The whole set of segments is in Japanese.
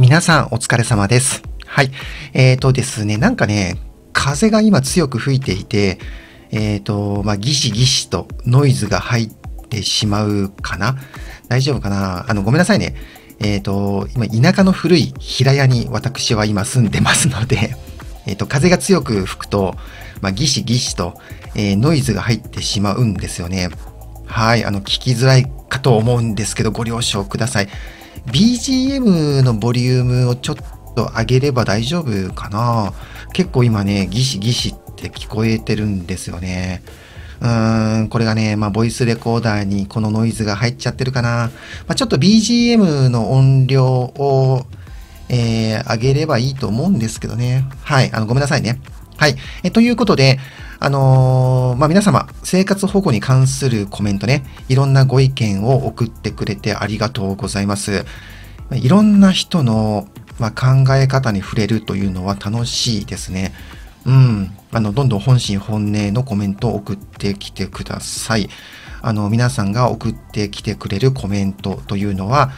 皆さんお疲れ様です。はい。えーとですね、なんかね、風が今強く吹いていて、えーと、まあ、ギシギシとノイズが入ってしまうかな大丈夫かな？あの、ごめんなさいね。えーと、今、田舎の古い平屋に私は今住んでますので、えーと、風が強く吹くと、まあ、ギシギシと、えーノイズが入ってしまうんですよね。はい。あの、聞きづらいかと思うんですけど、ご了承ください。BGM のボリュームをちょっと上げれば大丈夫かな結構今ね、ギシギシって聞こえてるんですよね。うーん、これがね、まあ、ボイスレコーダーにこのノイズが入っちゃってるかな。まあ、ちょっと BGM の音量を、えー上げればいいと思うんですけどね。はい、あの、ごめんなさいね。はい。えということで、あのーまあ、皆様、生活保護に関するコメントね、いろんなご意見を送ってくれてありがとうございます。いろんな人の、ま、考え方に触れるというのは楽しいですね。うん。あの、どんどん本心本音のコメントを送ってきてください。あの、皆さんが送ってきてくれるコメントというのは、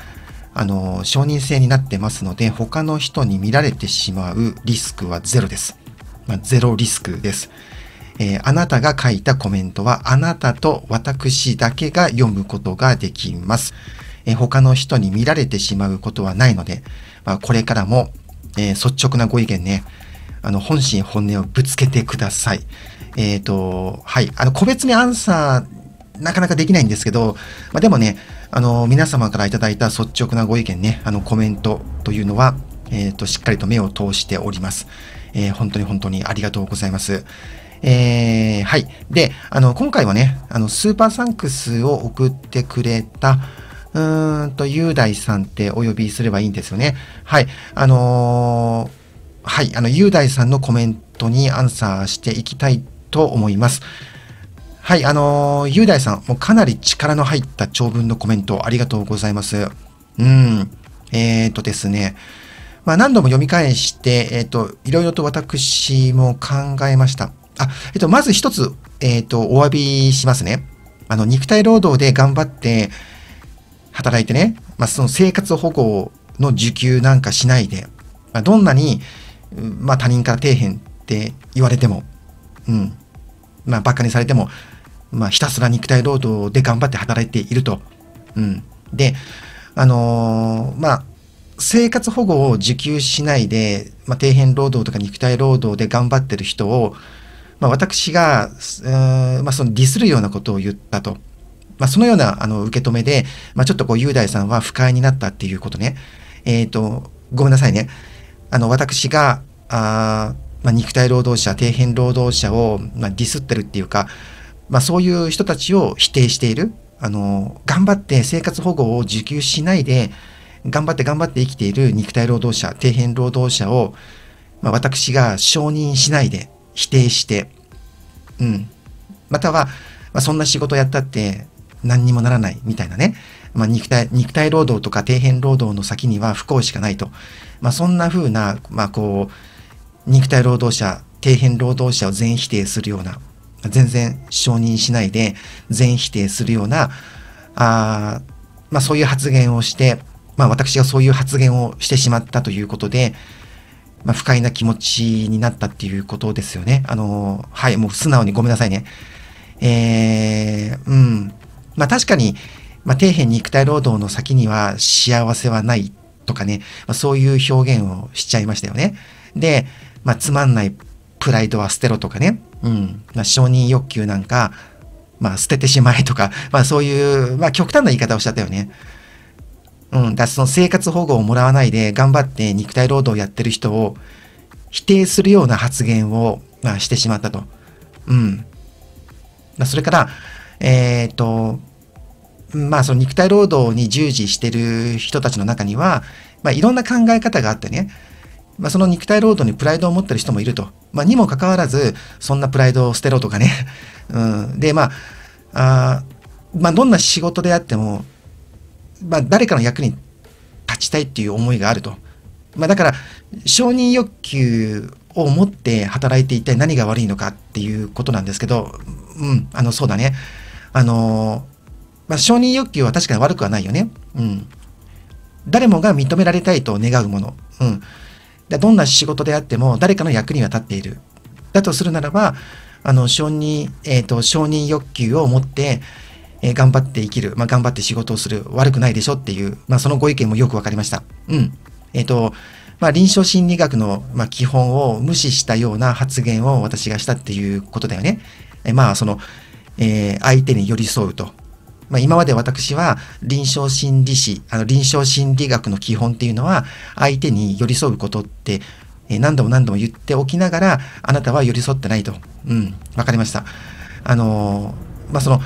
あの、承認制になってますので、他の人に見られてしまうリスクはゼロです。まあ、ゼロリスクです。えーあなたが書いたコメントはあなたと私だけが読むことができます。えー他の人に見られてしまうことはないので、まあ、これからも、えー率直なご意見ね、あの、本心本音をぶつけてください。えっ、と、はい。あの、個別にアンサー、なかなかできないんですけど、まあ、でもね、あの、皆様からいただいた率直なご意見ね、あの、コメントというのは、えっ、と、しっかりと目を通しております。えー本当に本当にありがとうございます。えーはい。で、あの、今回はね、あの、スーパーサンクスを送ってくれた、うーんと、雄大さんってお呼びすればいいんですよね。はい。あのーはい。あの、雄大さんのコメントにアンサーしていきたいと思います。はい。あのー雄大さん、もうかなり力の入った長文のコメントありがとうございます。うん。えーとですね。まあ、何度も読み返して、えっ、と、いろいろと私も考えました。あ、えっ、と、まず一つ、えっ、と、お詫びしますね。あの、肉体労働で頑張って働いてね、まあ、その生活保護の受給なんかしないで、まあ、どんなに、まあ、他人から底辺って言われても、うん、まあ、バカにされても、まあ、ひたすら肉体労働で頑張って働いていると。うん。で、あのーまあ、生活保護を受給しないで、まあ、底辺労働とか肉体労働で頑張ってる人を、まあ、私が、うーんまあ、そのディスるようなことを言ったと。まあ、そのようなあの受け止めで、まあ、ちょっとこう、雄大さんは不快になったっていうことね。えっ、と、ごめんなさいね。あの、私が、あまあ、肉体労働者、底辺労働者を、まあ、ディスってるっていうか、まあ、そういう人たちを否定している。あの、頑張って生活保護を受給しないで、頑張って頑張って生きている肉体労働者、底辺労働者を、まあ、私が承認しないで、否定して、うん。または、まあ、そんな仕事やったって何にもならないみたいなね。まあ、肉体、肉体労働とか底辺労働の先には不幸しかないと。まあ、そんな風な、まあ、こう、肉体労働者、底辺労働者を全否定するような、全然承認しないで全否定するような、あまあ、そういう発言をして、まあ、私がそういう発言をしてしまったということで、まあ、不快な気持ちになったっていうことですよね。あの、はい、もう素直にごめんなさいね。えー、うん。まあ確かに、まあ底辺肉体労働の先には幸せはないとかね、まあ、そういう表現をしちゃいましたよね。で、まあつまんないプライドは捨てろとかね、うん。まあ承認欲求なんか、まあ捨ててしまえとか、まあそういう、まあ極端な言い方をしちゃったよね。うん。だその生活保護をもらわないで頑張って肉体労働をやってる人を否定するような発言を、まあ、してしまったと。うん。まそれから、えっ、と、まあその肉体労働に従事してる人たちの中には、まあいろんな考え方があってね、まあその肉体労働にプライドを持ってる人もいると。まあにもかかわらず、そんなプライドを捨てろとかね。うん。で、まあ、あまあどんな仕事であっても、まあ誰かの役に立ちたいっていう思いがあると。まあだから、承認欲求を持って働いて一体何が悪いのかっていうことなんですけど、うん、あの、そうだね。あの、まあ承認欲求は確かに悪くはないよね。うん。誰もが認められたいと願うもの。うん。どんな仕事であっても誰かの役には立っている。だとするならば、あの、承認、えっ、ー、と、承認欲求を持って、え、頑張って生きる。まあ、頑張って仕事をする。悪くないでしょっていう、まあ、そのご意見もよくわかりました。うん。えっ、ー、と、まあ、臨床心理学の、ま、基本を無視したような発言を私がしたっていうことだよね。えまあ、その、えー、相手に寄り添うと。まあ、今まで私は臨床心理士、あの臨床心理学の基本っていうのは相手に寄り添うことって、え、何度も何度も言っておきながらあなたは寄り添ってないと。うん、わかりました。あのー、まあ、その、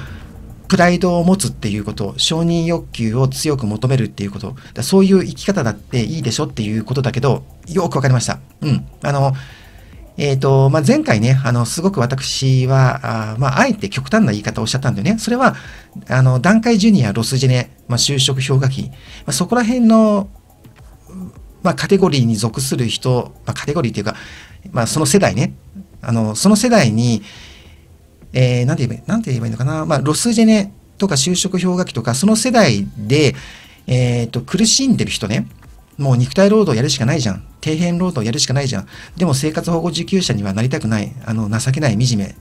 プライドを持つっていうこと、承認欲求を強く求めるっていうこと、そういう生き方だっていいでしょっていうことだけど、よくわかりました。うん。あの、えっ、ー、と、まあ、前回ね、あの、すごく私は、あまあ、あえて極端な言い方をおっしゃったんだよね。それは、あの、段階ジュニア、ロスジェネ、まあ、就職氷河期、まあ、そこら辺の、まあ、カテゴリーに属する人、まあ、カテゴリーっていうか、まあ、その世代ね、あの、その世代に、えー、なんて言えば、なんて言えばいいのかな、まあ、ロスジェネとか就職氷河期とか、その世代で、えっ、ー、と、苦しんでる人ね、もう肉体労働やるしかないじゃん。底辺労働やるしかないじゃん。でも生活保護受給者にはなりたくない。あの、情けない惨め。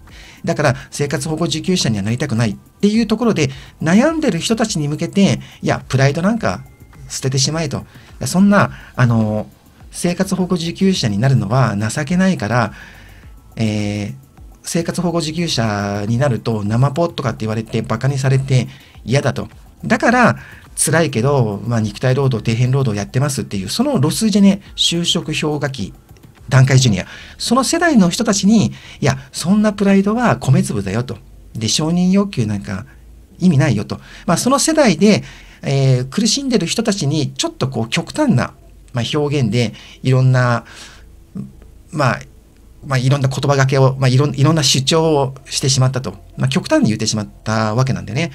だから生活保護受給者にはなりたくないっていうところで悩んでる人たちに向けて、いや、プライドなんか捨ててしまえと。そんな、あの、生活保護受給者になるのは情けないから、えー、生活保護受給者になると生ポとかって言われてバカにされて嫌だと。だから、辛いけど、まあ、肉体労働、底辺労働やってますっていう、そのロスジェネ、就職氷河期、段階ジュニア、その世代の人たちに、いや、そんなプライドは米粒だよと。で、承認要求なんか意味ないよと。まあ、その世代で、えー、苦しんでる人たちに、ちょっとこう、極端な、まあ、表現で、いろんな、まあ、まあ、いろんな言葉がけを、まあ、いろいろんな主張をしてしまったと。まあ、極端に言ってしまったわけなんでね。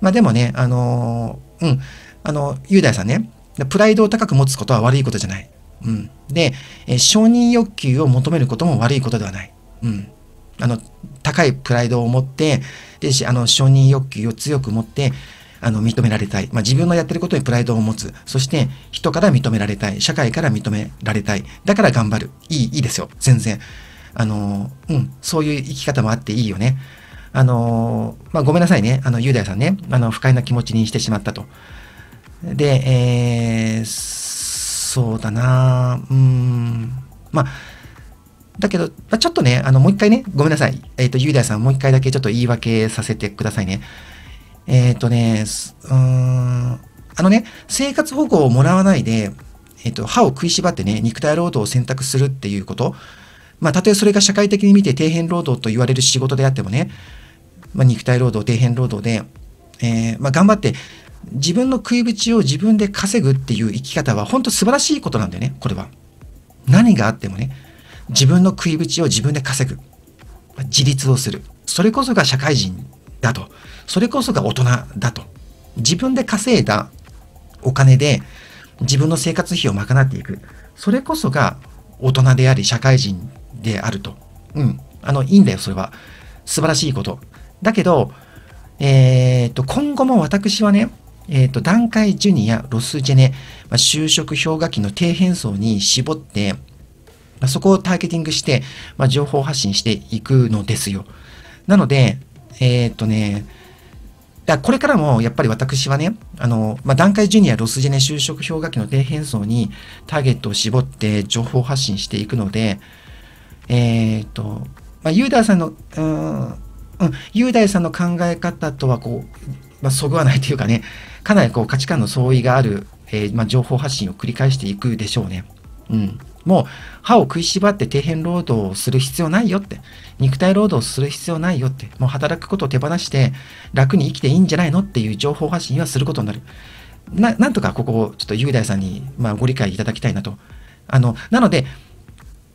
まあ、でもね、あのうん。あの、雄大さんね、プライドを高く持つことは悪いことじゃない。うん。で、え承認欲求を求めることも悪いことではない。うん。あの、高いプライドを持って、で、あの、承認欲求を強く持って、あの、認められたい。まあ、自分のやってることにプライドを持つ。そして、人から認められたい。社会から認められたい。だから頑張る。いい、いいですよ。全然。あの、うん。そういう生き方もあっていいよね。あのまあ、ごめんなさいね、あの、雄大さんね、あの、不快な気持ちにしてしまったと。で、えー、そうだなうん、まあ、だけど、まあ、ちょっとね、あの、もう一回ね、ごめんなさい。えっ、ー、と、雄大さん、もう一回だけちょっと言い訳させてくださいね。えっ、ー、とね、うん、あのね、生活保護をもらわないで、えっ、ー、と、歯を食いしばってね、肉体労働を選択するっていうこと、まあ、たとえそれが社会的に見て底辺労働と言われる仕事であってもね、まあ、肉体労働、底辺労働で、えー、まあ、頑張って自分の食い口を自分で稼ぐっていう生き方は本当素晴らしいことなんだよね、これは。何があってもね、自分の食い口を自分で稼ぐ。自立をする。それこそが社会人だと。それこそが大人だと。自分で稼いだお金で自分の生活費を賄っていく。それこそが大人であり社会人であると。うん。あの、いいんだよ、それは。素晴らしいこと。だけど、えっ、と、今後も私はね、えっ、と、段階ジュニア、ロスジェネ、まあ、就職氷河期の底辺層に絞って、まあ、そこをターゲティングして、まあ、情報発信していくのですよ。なので、えっ、とね、だこれからもやっぱり私はね、あの、まあ、段階ジュニア、ロスジェネ、就職氷河期の底辺層にターゲットを絞って情報発信していくので、えっ、と、まあ、ユーダーさんの、うん、うん、雄大さんの考え方とはこう、まあ、そぐわないというかね、かなりこう価値観の相違がある、えー、まあ、情報発信を繰り返していくでしょうね。うん。もう歯を食いしばって底辺労働をする必要ないよって。肉体労働をする必要ないよって。もう働くことを手放して楽に生きていいんじゃないのっていう情報発信はすることになる。ななんとかここをちょっと雄大さんに、まあ、ご理解いただきたいなと。あの、なので、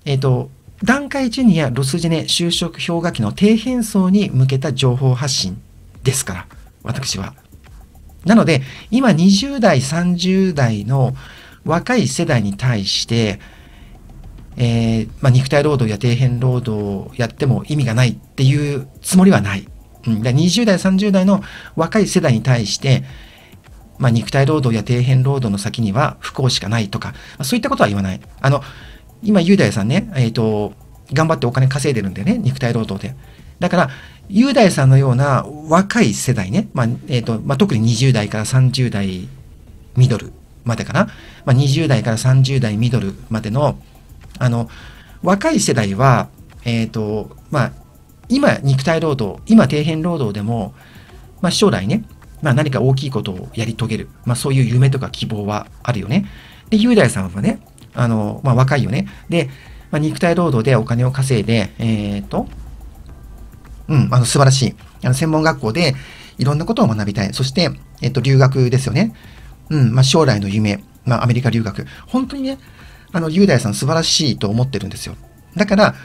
えっ、ー、と、段階ジュニア、ロスジェネ、就職氷河期の低変層に向けた情報発信ですから、私は。なので、今20代、30代の若い世代に対して、えー、まあ、肉体労働や底辺労働をやっても意味がないっていうつもりはない。うん、20代、30代の若い世代に対して、まあ、肉体労働や底辺労働の先には不幸しかないとか、そういったことは言わない。あの、今、雄大さんね、えっ、ー、と、頑張ってお金稼いでるんだよね、肉体労働で。だから、雄大さんのような若い世代ね、まあ、えっ、ー、と、まあ、特に20代から30代ミドルまでかな、まあ、20代から30代ミドルまでの、あの、若い世代は、えっ、ー、と、まあ、今、肉体労働、今、底辺労働でも、まあ、将来ね、まあ、何か大きいことをやり遂げる、まあ、そういう夢とか希望はあるよね。で、雄大さんはね、あの、まあ、若いよね。で、まあ、肉体労働でお金を稼いで、えっ、ー、と、うん、あの素晴らしい。あの専門学校でいろんなことを学びたい。そして、えっ、ー、と、留学ですよね。うん、まあ、将来の夢、まあ、アメリカ留学。本当にね、あの、雄大さん素晴らしいと思ってるんですよ。だから、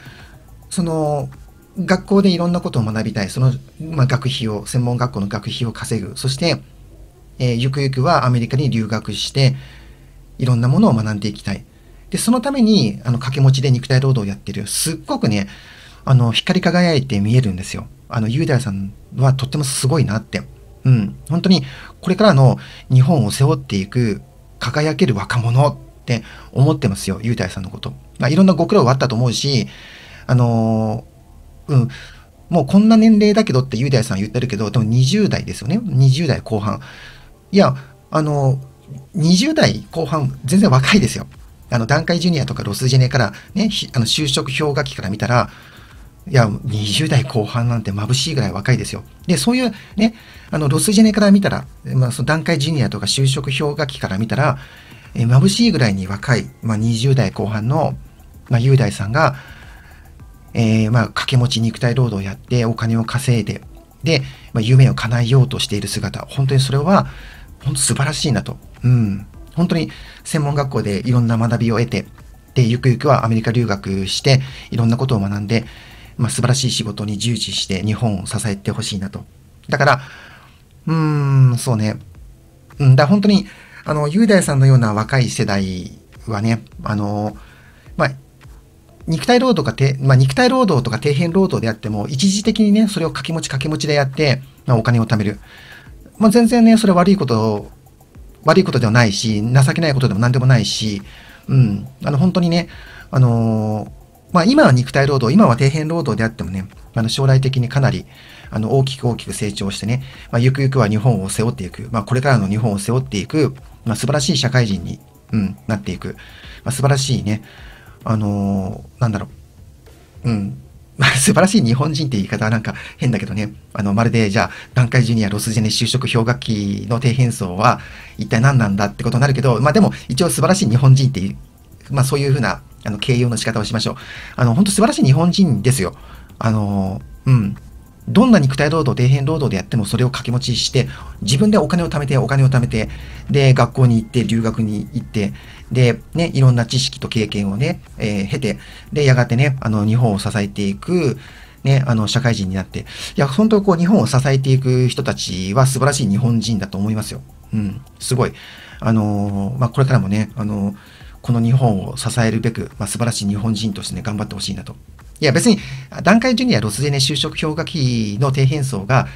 その、学校でいろんなことを学びたい。その、まあ、学費を、専門学校の学費を稼ぐ。そして、えー、ゆくゆくはアメリカに留学して、いろんなものを学んでいきたい。で、そのために、あの、掛け持ちで肉体労働をやってる。すっごくね、あの、光り輝いて見えるんですよ。あの、雄大さんはとってもすごいなって。うん。本当に、これからの日本を背負っていく、輝ける若者って思ってますよ。雄大さんのこと。ま、いろんなご苦労はあったと思うし、あのー、うん。もうこんな年齢だけどって雄大さん言ってるけど、でも20代ですよね。20代後半。いや、あのー、20代後半、全然若いですよ。あの、団塊ジュニアとかロスジェネからね、あの就職氷河期から見たら、いや、20代後半なんて眩しいぐらい若いですよ。で、そういうね、あの、ロスジェネから見たら、まあ、その団塊ジュニアとか就職氷河期から見たら、え眩しいぐらいに若い、まあ、20代後半の、まあ、雄大さんが、えー、まあ、掛け持ち肉体労働をやってお金を稼いで、で、まあ、夢を叶えようとしている姿、本当にそれは、本当素晴らしいなと。うん。本当に専門学校でいろんな学びを得て、で、ゆくゆくはアメリカ留学して、いろんなことを学んで、まあ、素晴らしい仕事に従事して日本を支えてほしいなと。だから、うーん、そうね。うん、だ本当に、あの、雄大さんのような若い世代はね、あの、まあ、肉体労働かて、まあ、肉体労働とか底辺労働であっても、一時的にね、それを掛け持ち掛け持ちでやって、まあ、お金を貯める。まあ、全然ね、それ悪いこと悪いことではないし、情けないことでも何でもないし、うん、あの、本当にね、あのー、まあ、今は肉体労働、今は底辺労働であってもね、あの将来的にかなりあの大きく大きく成長してね、まあ、ゆくゆくは日本を背負っていく、まあ、これからの日本を背負っていく、まあ、素晴らしい社会人に、うん、なっていく、まあ、素晴らしいね、あのー、なんだろう、うん、まあ、素晴らしい日本人って言い方はなんか変だけどね、あの、まるで、じゃあ、団塊ジュニア、ロスジェネ就職氷河期の底辺層は一体何なんだってことになるけど、まあでも、一応素晴らしい日本人っていう、まあそういうふうな、あの、形容の仕方をしましょう。あの、本当素晴らしい日本人ですよ。あの、うん。どんな肉体労働、底辺労働でやってもそれを掛け持ちして、自分でお金を貯めて、お金を貯めて、で、学校に行って、留学に行って、で、ね、いろんな知識と経験をね、えー、経て、で、やがてね、あの、日本を支えていく、ね、あの、社会人になって、いや、本当こう、日本を支えていく人たちは素晴らしい日本人だと思いますよ。うん、すごい。あのー、まあ、これからもね、あのー、この日本を支えるべく、まあ、素晴らしい日本人としてね、頑張ってほしいなと。いや、別に、団塊ジュニア、ロスでね、就職氷河期の底辺層が、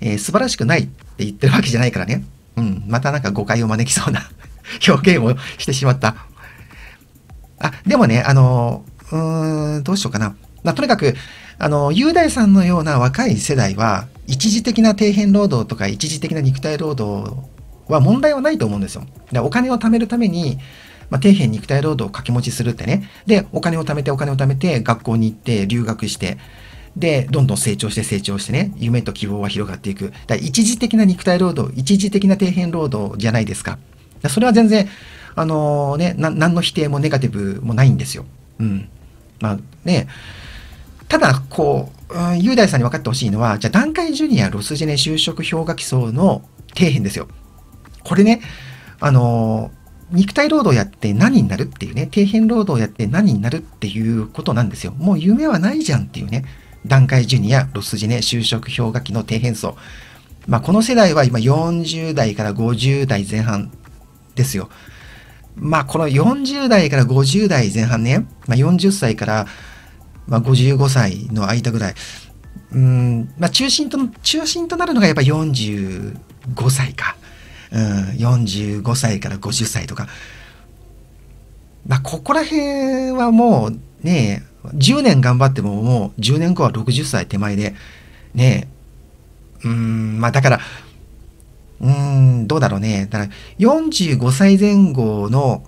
えー、素晴らしくないって言ってるわけじゃないからね。うん、またなんか誤解を招きそうな 表現をしてしまった。あ、でもね、あの、うーん、どうしようかな。まあ、とにかく、あの、雄大さんのような若い世代は、一時的な底辺労働とか一時的な肉体労働は問題はないと思うんですよ。でお金を貯めるために、まあ、底辺肉体労働を掛け持ちするってね。で、お金を貯めてお金を貯めて、学校に行って、留学して、で、どんどん成長して成長してね、夢と希望は広がっていく。だ一時的な肉体労働、一時的な底辺労働じゃないですか。それは全然、あのー、ね、何の否定もネガティブもないんですよ。うん。まあね、ただ、こう、うん、雄大さんに分かってほしいのは、じゃあ、団塊ジュニア、ロスジェネ就職氷河期層の底辺ですよ。これね、あのー、肉体労働やって何になるっていうね、底辺労働やって何になるっていうことなんですよ。もう夢はないじゃんっていうね。団塊ジュニア、ロスジネ、就職氷河期の底辺層。まあ、この世代は今40代から50代前半ですよ。まあ、この40代から50代前半ね、まあ、40歳から、まあ、55歳の間ぐらい、うん、まあ、中心と、中心となるのがやっぱ45歳か。うん、45歳から50歳とか。まあ、ここら辺はもうね、10年頑張ってももう10年後は60歳手前で、ね、うん、まあだから、うん、どうだろうね。だから45歳前後の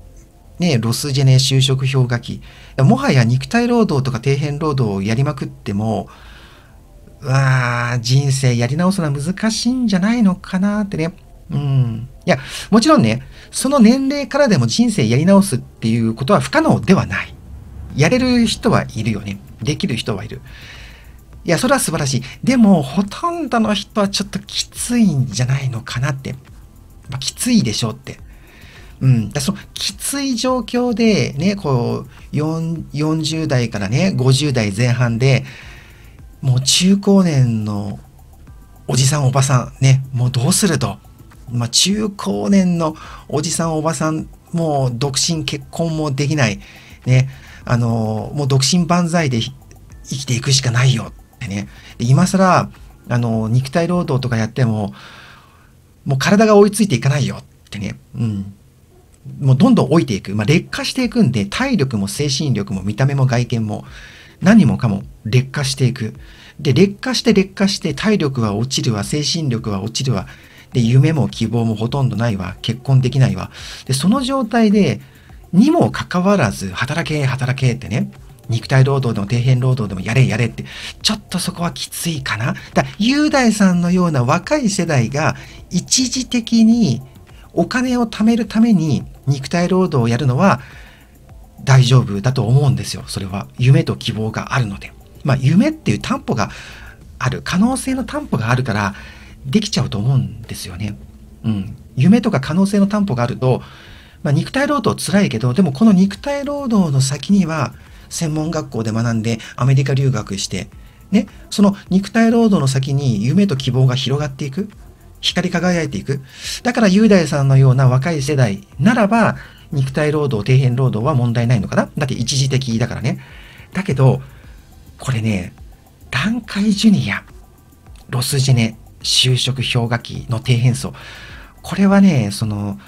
ね、ロスジェネ就職氷河期。もはや肉体労働とか底辺労働をやりまくっても、うわー、人生やり直すのは難しいんじゃないのかなってね。うん。いや、もちろんね、その年齢からでも人生やり直すっていうことは不可能ではない。やれる人はいるよね。できる人はいる。いや、それは素晴らしい。でも、ほとんどの人はちょっときついんじゃないのかなって。まあ、きついでしょうって。うん。だそのきつい状況で、ね、こう、40代からね、50代前半で、もう中高年のおじさんおばさん、ね、もうどうすると。まあ、中高年のおじさんおばさん、もう独身結婚もできない。ね、あの、もう独身万歳で生きていくしかないよってね。今更、あの、肉体労働とかやっても、もう体が追いついていかないよってね。うん。もうどんどん老いていく。まあ、劣化していくんで、体力も精神力も見た目も外見も、何もかも劣化していく。で、劣化して劣化して体力は落ちるわ、精神力は落ちるわ。で、夢も希望もほとんどないわ、結婚できないわ。で、その状態で、にもかかわらず、働け、働けってね、肉体労働でも底辺労働でもやれやれって、ちょっとそこはきついかな。だ雄大さんのような若い世代が一時的にお金を貯めるために肉体労働をやるのは大丈夫だと思うんですよ。それは夢と希望があるので。まあ夢っていう担保がある、可能性の担保があるからできちゃうと思うんですよね。うん。夢とか可能性の担保があると、まあ、肉体労働辛いけど、でもこの肉体労働の先には専門学校で学んでアメリカ留学して、ね、その肉体労働の先に夢と希望が広がっていく。光り輝いていく。だから雄大さんのような若い世代ならば、肉体労働、底辺労働は問題ないのかなだって一時的だからね。だけど、これね、段階ジュニア、ロスジェネ、就職氷河期の底辺層。これはね、その、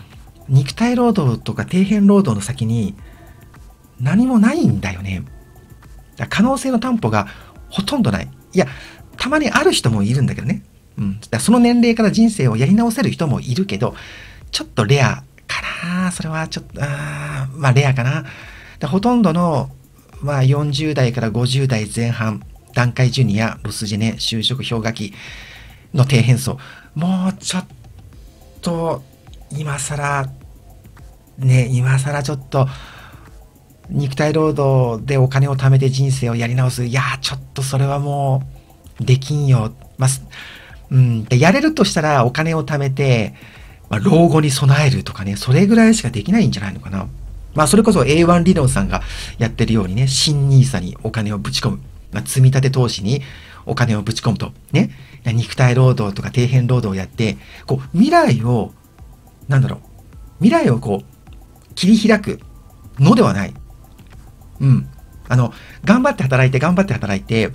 肉体労働とか底辺労働の先に何もないんだよね。可能性の担保がほとんどない。いや、たまにある人もいるんだけどね。うん。だその年齢から人生をやり直せる人もいるけど、ちょっとレアかなそれはちょっと、あまあレアかな。だほとんどの、まあ40代から50代前半、段階ジュニア、ロスジェネ、就職氷河期の底辺層、もうちょっと、今更、ね、今更ちょっと、肉体労働でお金を貯めて人生をやり直す。いやちょっとそれはもう、できんよ。まあ、うん、でやれるとしたらお金を貯めて、まあ、老後に備えるとかね、それぐらいしかできないんじゃないのかな。まあ、それこそ A1 理論さんがやってるようにね、新 NISA にお金をぶち込む。まあ、積み立て投資にお金をぶち込むと。ね。肉体労働とか底辺労働をやって、こう、未来を、なんだろう、未来をこう、切り開くのではない。うん。あの、頑張って働いて、頑張って働いて、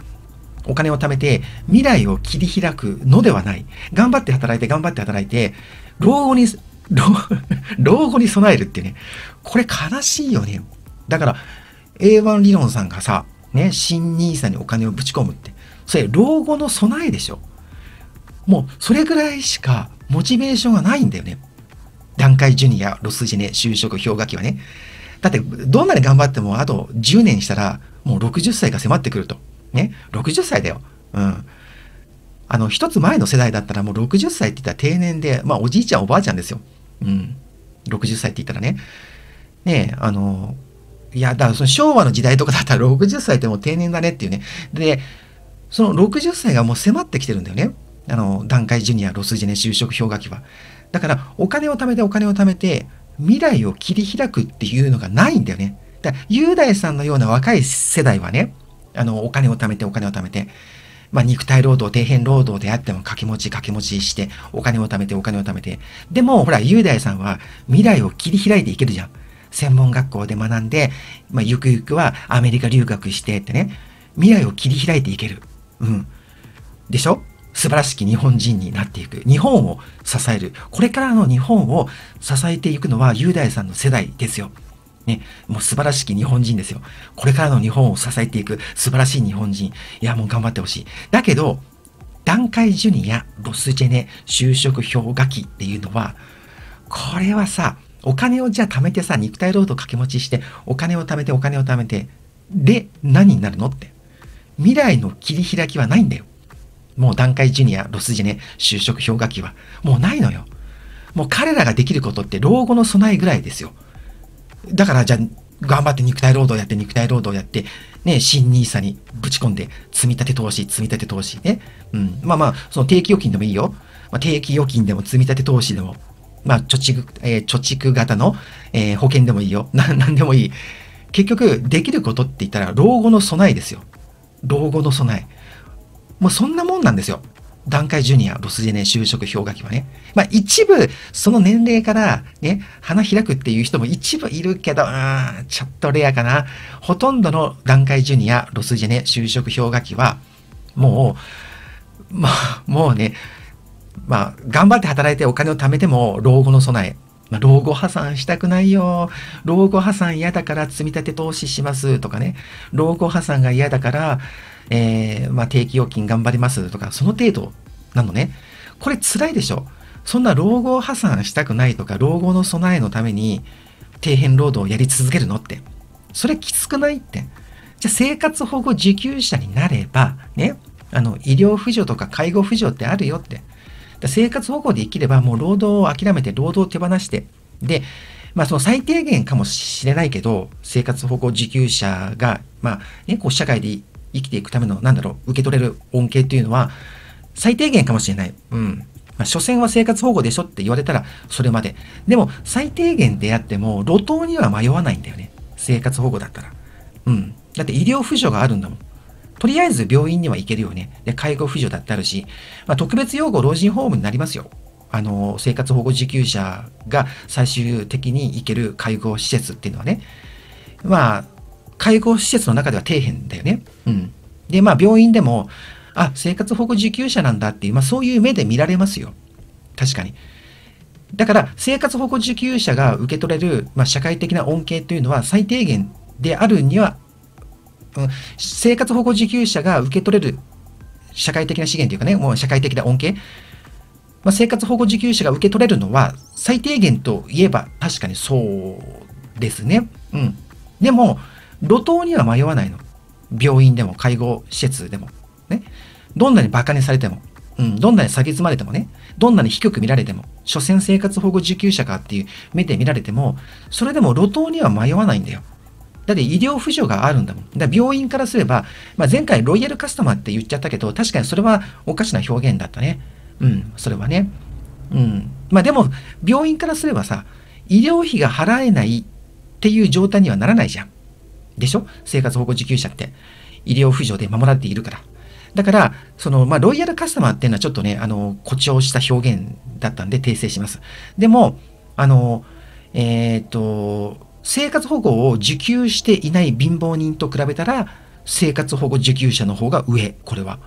お金を貯めて、未来を切り開くのではない。頑張って働いて、頑張って働いて、老後に、老老後に備えるってね、これ悲しいよね。だから、A1 理論さんがさ、ね、新 NISA にお金をぶち込むって、それ、老後の備えでしょ。もう、それぐらいしかモチベーションがないんだよね。段階ジュニア、ロスジネ、就職氷河期はね。だって、どんなに頑張っても、あと10年したら、もう60歳が迫ってくると。ね、60歳だよ。うん。あの、一つ前の世代だったらもう60歳って言ったら定年で、まあおじいちゃんおばあちゃんですよ。うん。60歳って言ったらね。ねえあの、いや、だからその昭和の時代とかだったら60歳ってもう定年だねっていうね。で、その60歳がもう迫ってきてるんだよね。あの、段階ジュニア、ロスジェネ、就職氷河期は。だから、お金を貯めてお金を貯めて、未来を切り開くっていうのがないんだよね。だから、雄大さんのような若い世代はね、あの、お金を貯めてお金を貯めて、まあ、肉体労働、底辺労働であっても掛け持ち掛け持ちして、お金を貯めてお金を貯めて。でも、ほら、雄大さんは未来を切り開いていけるじゃん。専門学校で学んで、まあ、ゆくゆくはアメリカ留学してってね、未来を切り開いていける。うん。でしょ？素晴らしき日本人になっていく。日本を支える。これからの日本を支えていくのは雄大さんの世代ですよ。ね、もう素晴らしき日本人ですよ。これからの日本を支えていく素晴らしい日本人。いや、もう頑張ってほしい。だけど、段階ジュニア、ロスジェネ、就職氷河期っていうのは、これはさ、お金をじゃあ貯めてさ、肉体労働掛け持ちして、お金を貯めて、お金を貯めて、で、何になるのって。未来の切り開きはないんだよ。もう段階ジュニア、ロスジェネ、就職氷河期は、もうないのよ。もう彼らができることって老後の備えぐらいですよ。だからじゃあ、頑張って肉体労働やって、肉体労働やって、ね、新 nisa にぶち込んで、積み立て投資、積み立て投資ね。うん。まあまあ、その定期預金でもいいよ。まあ、定期預金でも積み立て投資でも、まあ、貯蓄、えー、貯蓄型の、えー、保険でもいいよ。な、なんでもいい。結局、できることって言ったら、老後の備えですよ。老後の備え。もうそんなもんなんですよ。段階ジュニア、ロスジェネ、就職氷河期はね。まあ一部、その年齢からね、花開くっていう人も一部いるけど、うん、ちょっとレアかな。ほとんどの段階ジュニア、ロスジェネ、就職氷河期は、もう、まあ、もうね、まあ、頑張って働いてお金を貯めても、老後の備え。まあ、老後破産したくないよ。老後破産嫌だから積み立て投資しますとかね。老後破産が嫌だから、えー、まあ、定期預金頑張りますとか、その程度なのね。これ辛いでしょ。そんな老後破産したくないとか、老後の備えのために底辺労働をやり続けるのって。それきつくないって。じゃあ生活保護受給者になれば、ね、あの、医療扶助とか介護扶助ってあるよって。生活保護で生きればもう労働を諦めて労働を手放して、で、まあその最低限かもしれないけど、生活保護受給者が、まあね、こう社会で生きていくための、なんだろう、受け取れる恩恵っていうのは、最低限かもしれない。うん。まあ、所詮は生活保護でしょって言われたら、それまで。でも、最低限であっても、路頭には迷わないんだよね。生活保護だったら。うん。だって医療扶助があるんだもん。とりあえず病院には行けるよね。で、介護扶助だってあるし、まあ、特別養護老人ホームになりますよ。あの、生活保護受給者が最終的に行ける介護施設っていうのはね。まあ、介護施設の中では底辺だよね。うん。で、まあ、病院でも、あ、生活保護受給者なんだっていう、まあ、そういう目で見られますよ。確かに。だから、生活保護受給者が受け取れる、まあ、社会的な恩恵というのは最低限であるには、うん、生活保護受給者が受け取れる社会的な資源というかね、もう社会的な恩恵、まあ、生活保護受給者が受け取れるのは最低限といえば確かにそうですね。うん。でも、路頭には迷わないの。病院でも介護施設でも。ね。どんなに馬鹿にされても、うん、どんなに蔑まれてもね、どんなに低く見られても、所詮生活保護受給者かっていう目で見られても、それでも路頭には迷わないんだよ。だって医療扶助があるんだもん。だ病院からすれば、まあ、前回ロイヤルカスタマーって言っちゃったけど、確かにそれはおかしな表現だったね。うん、それはね。うん。まあでも、病院からすればさ、医療費が払えないっていう状態にはならないじゃん。でしょ？生活保護受給者って。医療扶助で守られているから。だから、その、まあ、ロイヤルカスタマーっていうのはちょっとね、あの、誇張した表現だったんで訂正します。でも、あの、えっ、と、生活保護を受給していない貧乏人と比べたら、生活保護受給者の方が上、これは。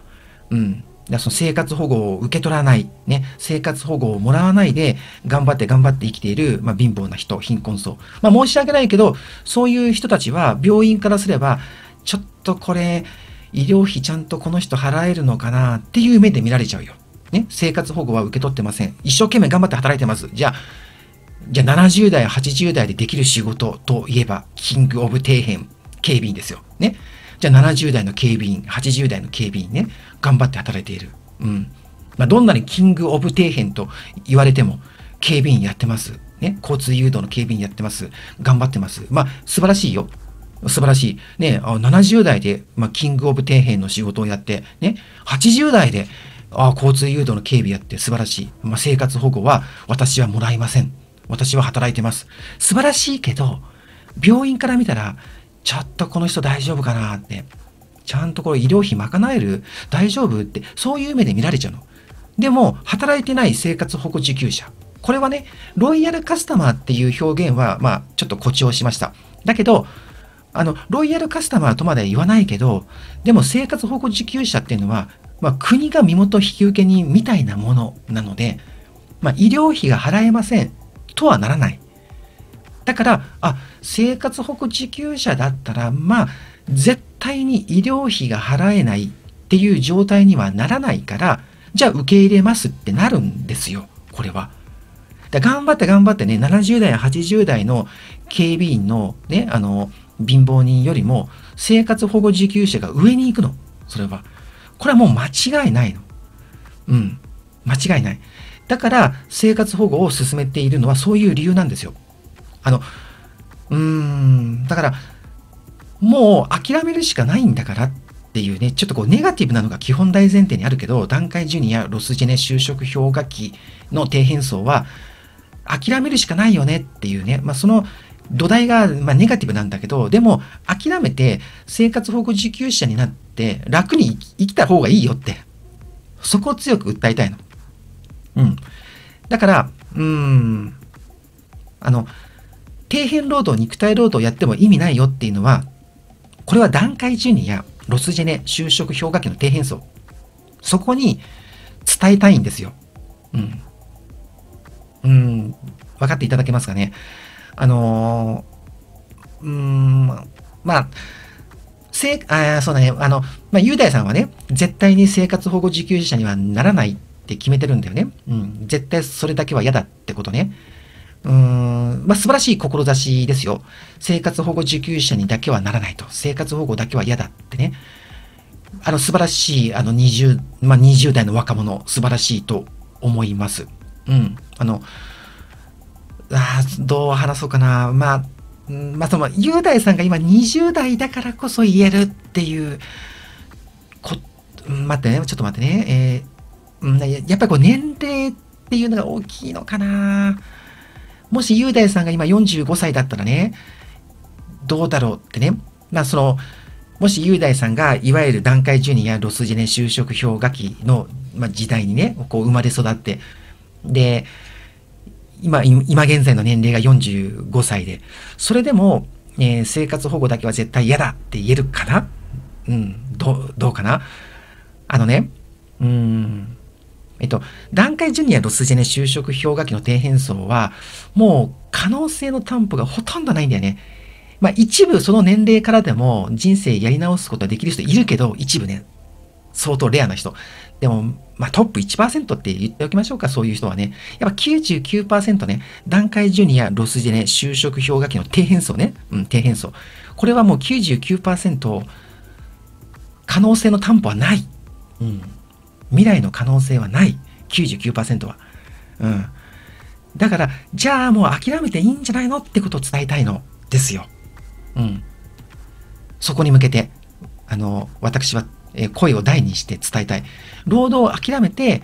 うん。その生活保護を受け取らない、ね、生活保護をもらわないで、頑張って頑張って生きている、まあ、貧乏な人、貧困層。まあ、申し訳ないけど、そういう人たちは、病院からすれば、ちょっとこれ、医療費ちゃんとこの人払えるのかなっていう目で見られちゃうよ。ね、生活保護は受け取ってません。一生懸命頑張って働いてます。じゃあ、じゃあ70代、80代でできる仕事といえば、キングオブ底辺、警備員ですよ。ね。じゃあ70代の警備員、80代の警備員ね、頑張って働いている。うん。まあ、どんなにキングオブ底辺と言われても、警備員やってます。ね。交通誘導の警備員やってます。頑張ってます。まあ、素晴らしいよ。素晴らしい。ね、あ70代で、まあ、キングオブ底辺の仕事をやって、ね、80代で、あ交通誘導の警備やって素晴らしい。まあ、生活保護は私はもらいません。私は働いてます。素晴らしいけど、病院から見たら、ちょっとこの人大丈夫かなって、ちゃんとこれ医療費賄える？大丈夫？って、そういう目で見られちゃうの。でも、働いてない生活保護受給者。これはね、ロイヤルカスタマーっていう表現は、まあ、ちょっと誇張しました。だけど、あの、ロイヤルカスタマーとまでは言わないけど、でも生活保護受給者っていうのは、まあ、国が身元引受人みたいなものなので、まあ、医療費が払えませんとはならない。だから、あ、生活保護受給者だったら、まあ、絶対に医療費が払えないっていう状態にはならないから、じゃあ受け入れますってなるんですよ、これは。で頑張って頑張ってね、70代、80代の警備員のね、あの、貧乏人よりも生活保護受給者が上に行くの。それは。これはもう間違いないの。うん。間違いない。だから生活保護を進めているのはそういう理由なんですよ。あの、うーん、だから、もう諦めるしかないんだからっていうね、ちょっとこうネガティブなのが基本大前提にあるけど、段階ジュニア、ロスジェネ就職氷河期の底辺層は、諦めるしかないよねっていうね、まあ、その土台が、まあ、ネガティブなんだけど、でも諦めて生活保護受給者になって楽に生きた方がいいよって、そこを強く訴えたいの。うん。だから、うーん、あの、底辺労働、肉体労働やっても意味ないよっていうのは、これは段階ジュニア、ロスジェネ、就職氷河期の底辺層。そこに伝えたいんですよ。うん。うん、分かっていただけますかね。あのー、うーん、まあ、せあそうだね、あの、まあ、雄大さんはね、絶対に生活保護受給者にはならないって決めてるんだよね。うん、絶対それだけは嫌だってことね。うん、まあ、素晴らしい志ですよ。生活保護受給者にだけはならないと。生活保護だけは嫌だってね。あの、素晴らしい、あの、20、まあ、20代の若者、素晴らしいと思います。うん。あの、あどう話そうかな。まあ、まあ、その、雄大さんが今20代だからこそ言えるっていう、こ、待ってね、ちょっと待ってね。えー、やっぱりこう年齢っていうのが大きいのかな。もし雄大さんが今45歳だったらね、どうだろうってね。まあその、もし雄大さんがいわゆる段階ジュニアロスジェネ就職氷河期の、時代にね、こう生まれ育って、で、今、今現在の年齢が45歳で、それでも、えー、生活保護だけは絶対嫌だって言えるかな？うん、どう、どうかな？あのね、うん、えっと、段階ジュニアロスジェネ就職氷河期の底辺層は、もう可能性の担保がほとんどないんだよね。まあ一部その年齢からでも人生やり直すことができる人いるけど、一部ね、相当レアな人。でも、まあ、トップ1%って言っておきましょうか、そういう人はね。やっぱ99%ね、段階ジュニア、ロスジェネ、就職氷河期の底辺層ね。うん、底辺層。これはもう99%可能性の担保はない。うん。未来の可能性はない。99%は。うん。だから、じゃあもう諦めていいんじゃないのってことを伝えたいのですよ。うん。そこに向けて、あの、私は声を大にして伝えたい。労働を諦めて、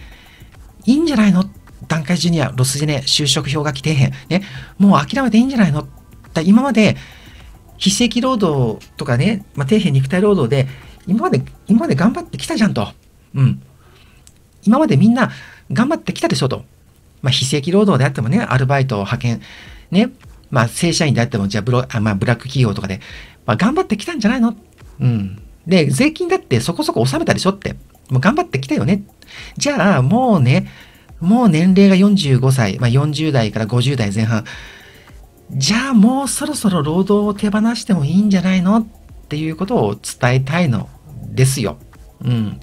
いいんじゃないの？段階ジュニア、ロスジェネ、就職氷河期底辺。ね、もう諦めていいんじゃないの？だ今まで、非正規労働とかね、まあ、底辺肉体労働で、今まで、今まで頑張ってきたじゃんと。うん。今までみんな頑張ってきたでしょと。まあ、非正規労働であってもね、アルバイト、派遣、ね、まあ、正社員であっても、じゃあブロあ、まあ、ブラック企業とかで、まあ、頑張ってきたんじゃないの？うん。で、税金だってそこそこ納めたでしょって。もう頑張ってきたよね。じゃあ、もうね、もう年齢が45歳、まあ、40代から50代前半。じゃあもうそろそろ労働を手放してもいいんじゃないの？っていうことを伝えたいのですよ。うん。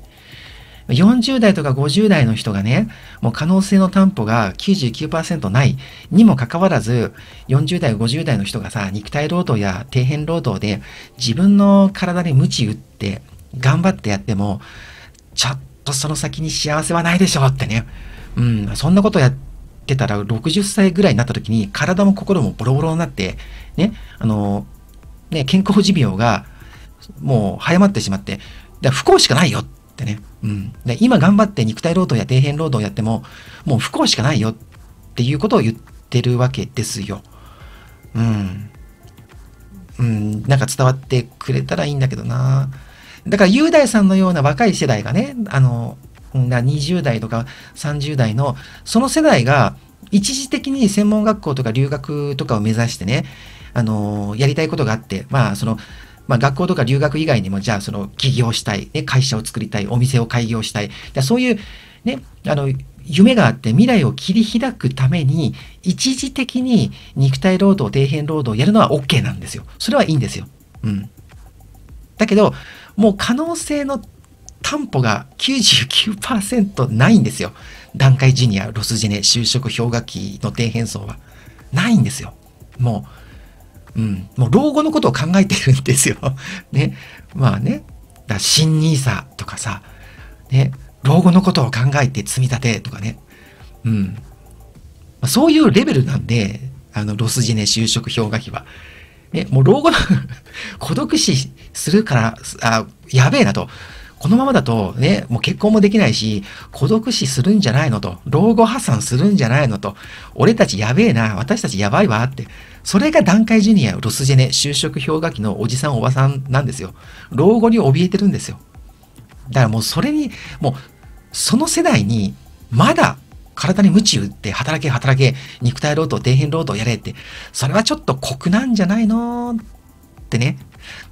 40代とか50代の人がね、もう可能性の担保が99%ないにもかかわらず、40代、50代の人がさ、肉体労働や底辺労働で自分の体に鞭打って頑張ってやっても、ちょっとその先に幸せはないでしょってね。うん、そんなことやってたら60歳ぐらいになった時に体も心もボロボロになって、ね、あの、ね、健康寿命がもう早まってしまって、不幸しかないよってね。うん。で今頑張って肉体労働や底辺労働やっても、もう不幸しかないよっていうことを言ってるわけですよ。うん。うん、なんか伝わってくれたらいいんだけどな。だから、雄大さんのような若い世代がね、あの、20代とか30代の、その世代が一時的に専門学校とか留学とかを目指してね、あの、やりたいことがあって、まあ、その、まあ、学校とか留学以外にも、じゃあ、その、起業したい、ね、会社を作りたい、お店を開業したい。そういう、ね、あの、夢があって未来を切り開くために、一時的に肉体労働、底辺労働をやるのは OK なんですよ。それはいいんですよ。うん。だけど、もう可能性の担保が99%ないんですよ。段階ジュニア、ロスジェネ、就職氷河期の底辺層は。ないんですよ。もう、うん、もう老後のことを考えてるんですよ。ね。まあね。だ新ニーサとかさ、ね、老後のことを考えて積み立てとかね。うん。まあ、そういうレベルなんで、あの、ロスジネ就職氷河期は。ね、もう老後の 孤独死するから、あ、やべえなと。このままだとね、もう結婚もできないし、孤独死するんじゃないのと、老後破産するんじゃないのと、俺たちやべえな、私たちやばいわって。それが段階ジュニア、ロスジェネ、就職氷河期のおじさんおばさんなんですよ。老後に怯えてるんですよ。だからもうそれに、もうその世代に、まだ体に鞭打って働け働け、肉体労働、底辺労働やれって、それはちょっと酷なんじゃないのってね、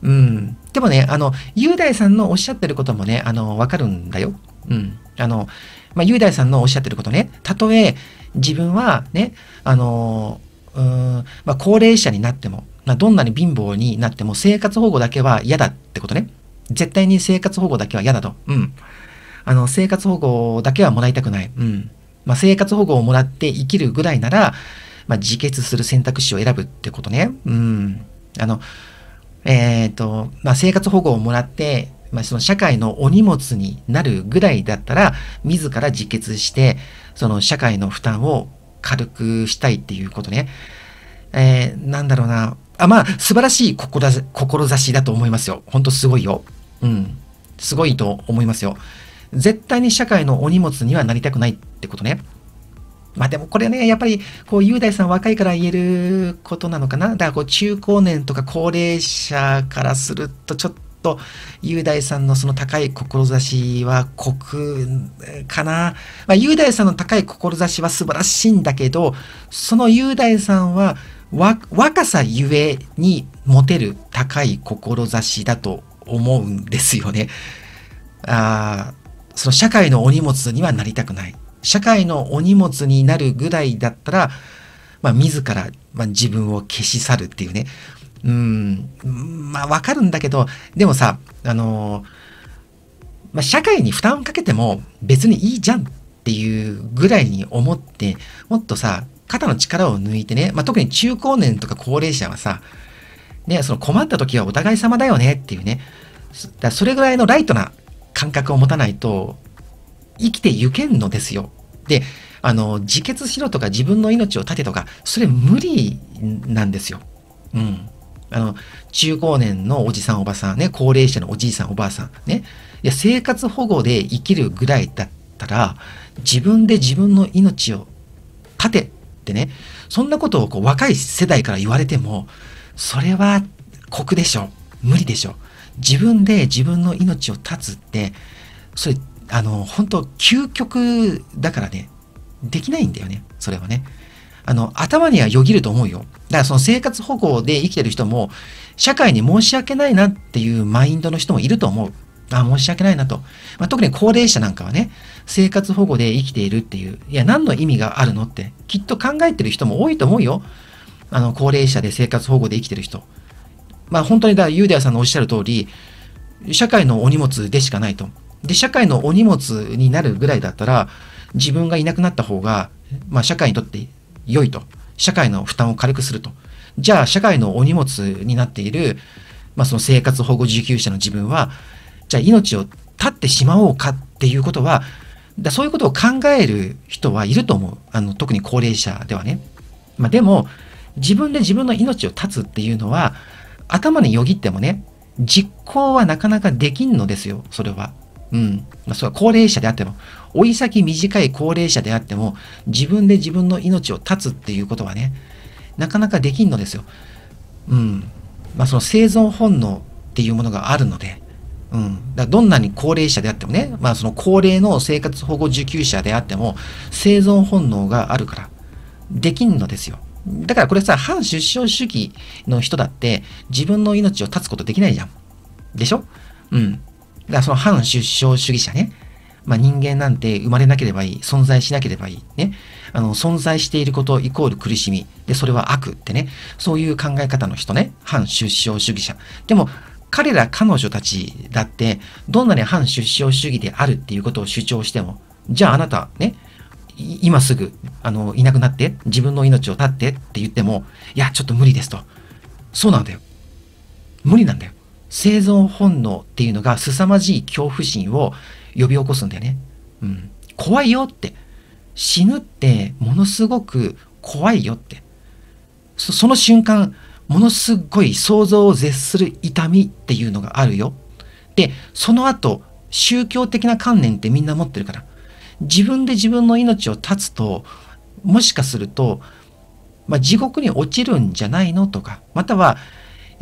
うん。でもね、あの、雄大さんのおっしゃってることもね、あの、わかるんだよ。うん。あの、まあ、雄大さんのおっしゃってることね、たとえ自分はね、あの、うん、まあ、高齢者になっても、まあ、どんなに貧乏になっても生活保護だけは嫌だってことね。絶対に生活保護だけは嫌だと。うん。あの、生活保護だけはもらいたくない。うん。まあ、生活保護をもらって生きるぐらいなら、まあ、自決する選択肢を選ぶってことね。うん。あの、えっ、ー、と、まあ、生活保護をもらって、まあ、その社会のお荷物になるぐらいだったら、自ら自決して、その社会の負担を軽くしたいっていうことね。えー、なんだろうな。あ、まあ、素晴らしい志だと思いますよ。ほんとすごいよ。うん。すごいと思いますよ。絶対に社会のお荷物にはなりたくないってことね。まあでもこれね、やっぱり、こう、雄大さん若いから言えることなのかな。だからこう、中高年とか高齢者からすると、ちょっと、雄大さんのその高い志は酷かな。まあ、雄大さんの高い志は素晴らしいんだけど、その雄大さんは、若さゆえに持てる高い志だと思うんですよね。あその社会のお荷物にはなりたくない。社会のお荷物になるぐらいだったら、まあ、自ら、まあ、自分を消し去るっていうね。うん、まあ、わかるんだけど、でもさ、あのまあ、社会に負担をかけても別にいいじゃんっていうぐらいに思って、もっとさ、肩の力を抜いてね、まあ、特に中高年とか高齢者はさ、ね、その困った時はお互い様だよねっていうね、だそれぐらいのライトな感覚を持たないと、生きてゆけんのですよ。で、あの、自決しろとか自分の命を絶てとか、それ無理なんですよ。うん。あの、中高年のおじさんおばさんね、高齢者のおじいさんおばあさんね、いや、生活保護で生きるぐらいだったら、自分で自分の命を絶てってね、そんなことをこう若い世代から言われても、それは酷でしょ。無理でしょ。自分で自分の命を絶つって、それあの、本当究極だからね、できないんだよね、それはね。あの、頭にはよぎると思うよ。だからその生活保護で生きてる人も、社会に申し訳ないなっていうマインドの人もいると思う。あ、申し訳ないなと。まあ、特に高齢者なんかはね、生活保護で生きているっていう、いや、何の意味があるのって、きっと考えてる人も多いと思うよ。あの、高齢者で生活保護で生きてる人。まあ、本当にだ、ユーデアさんのおっしゃる通り、社会のお荷物でしかないと。で、社会のお荷物になるぐらいだったら、自分がいなくなった方が、まあ、社会にとって良いと。社会の負担を軽くすると。じゃあ、社会のお荷物になっている、まあ、その生活保護受給者の自分は、じゃあ命を絶ってしまおうかっていうことは、だそういうことを考える人はいると思う。あの、特に高齢者ではね。まあ、でも、自分で自分の命を絶つっていうのは、頭によぎってもね、実行はなかなかできんのですよ、それは。うん。まあ、それは高齢者であっても、追い先短い高齢者であっても、自分で自分の命を絶つっていうことはね、なかなかできんのですよ。うん。まあ、その生存本能っていうものがあるので、うん。だどんなに高齢者であってもね、まあ、その高齢の生活保護受給者であっても、生存本能があるから、できんのですよ。だからこれさ、反出生主義の人だって自分の命を絶つことできないじゃん。でしょ？うん。だからその反出生主義者ね。まあ、人間なんて生まれなければいい、存在しなければいい、ね。あの、存在していることイコール苦しみ。で、それは悪ってね。そういう考え方の人ね。反出生主義者。でも、彼ら彼女たちだって、どんなに反出生主義であるっていうことを主張しても、じゃああなたね、今すぐ、あの、いなくなって、自分の命を絶ってって言っても、いや、ちょっと無理ですと。そうなんだよ。無理なんだよ。生存本能っていうのが凄まじい恐怖心を呼び起こすんだよね。うん。怖いよって。死ぬってものすごく怖いよって。そその瞬間、ものすごい想像を絶する痛みっていうのがあるよ。で、その後、宗教的な観念ってみんな持ってるから。自分で自分の命を絶つと、もしかすると、まあ、地獄に落ちるんじゃないのとか、または、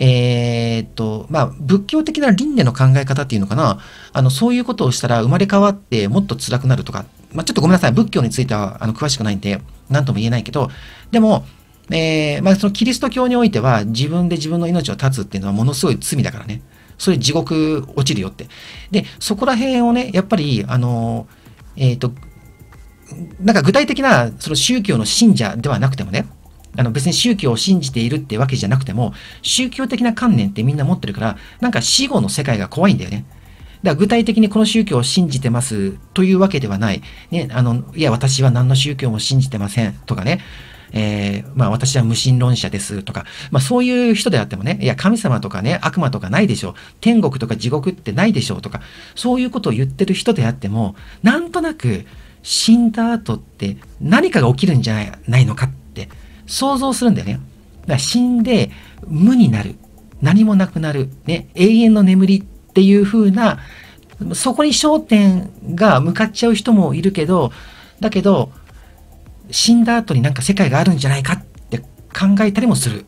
えー、っと、まあ、仏教的な輪廻の考え方っていうのかな、あの、そういうことをしたら生まれ変わってもっと辛くなるとか、まあ、ちょっとごめんなさい、仏教についてはあの詳しくないんで、何とも言えないけど、でも、えー、まあ、そのキリスト教においては、自分で自分の命を絶つっていうのはものすごい罪だからね。それ地獄落ちるよって。で、そこら辺をね、やっぱり、あのーえっ、と、なんか具体的なその宗教の信者ではなくてもね、あの別に宗教を信じているってわけじゃなくても、宗教的な観念ってみんな持ってるから、なんか死後の世界が怖いんだよね。だから具体的にこの宗教を信じてますというわけではない。ね、あの、いや、私は何の宗教も信じてませんとかね。えー、まあ私は無神論者ですとか、まあそういう人であってもね、いや神様とかね、悪魔とかないでしょう。天国とか地獄ってないでしょうとか、そういうことを言ってる人であっても、なんとなく死んだ後って何かが起きるんじゃないのかって想像するんだよね。だから死んで無になる。何もなくなる。ね、永遠の眠りっていう風な、そこに焦点が向かっちゃう人もいるけど、だけど、死んだ後になんか世界があるんじゃないかって考えたりもする。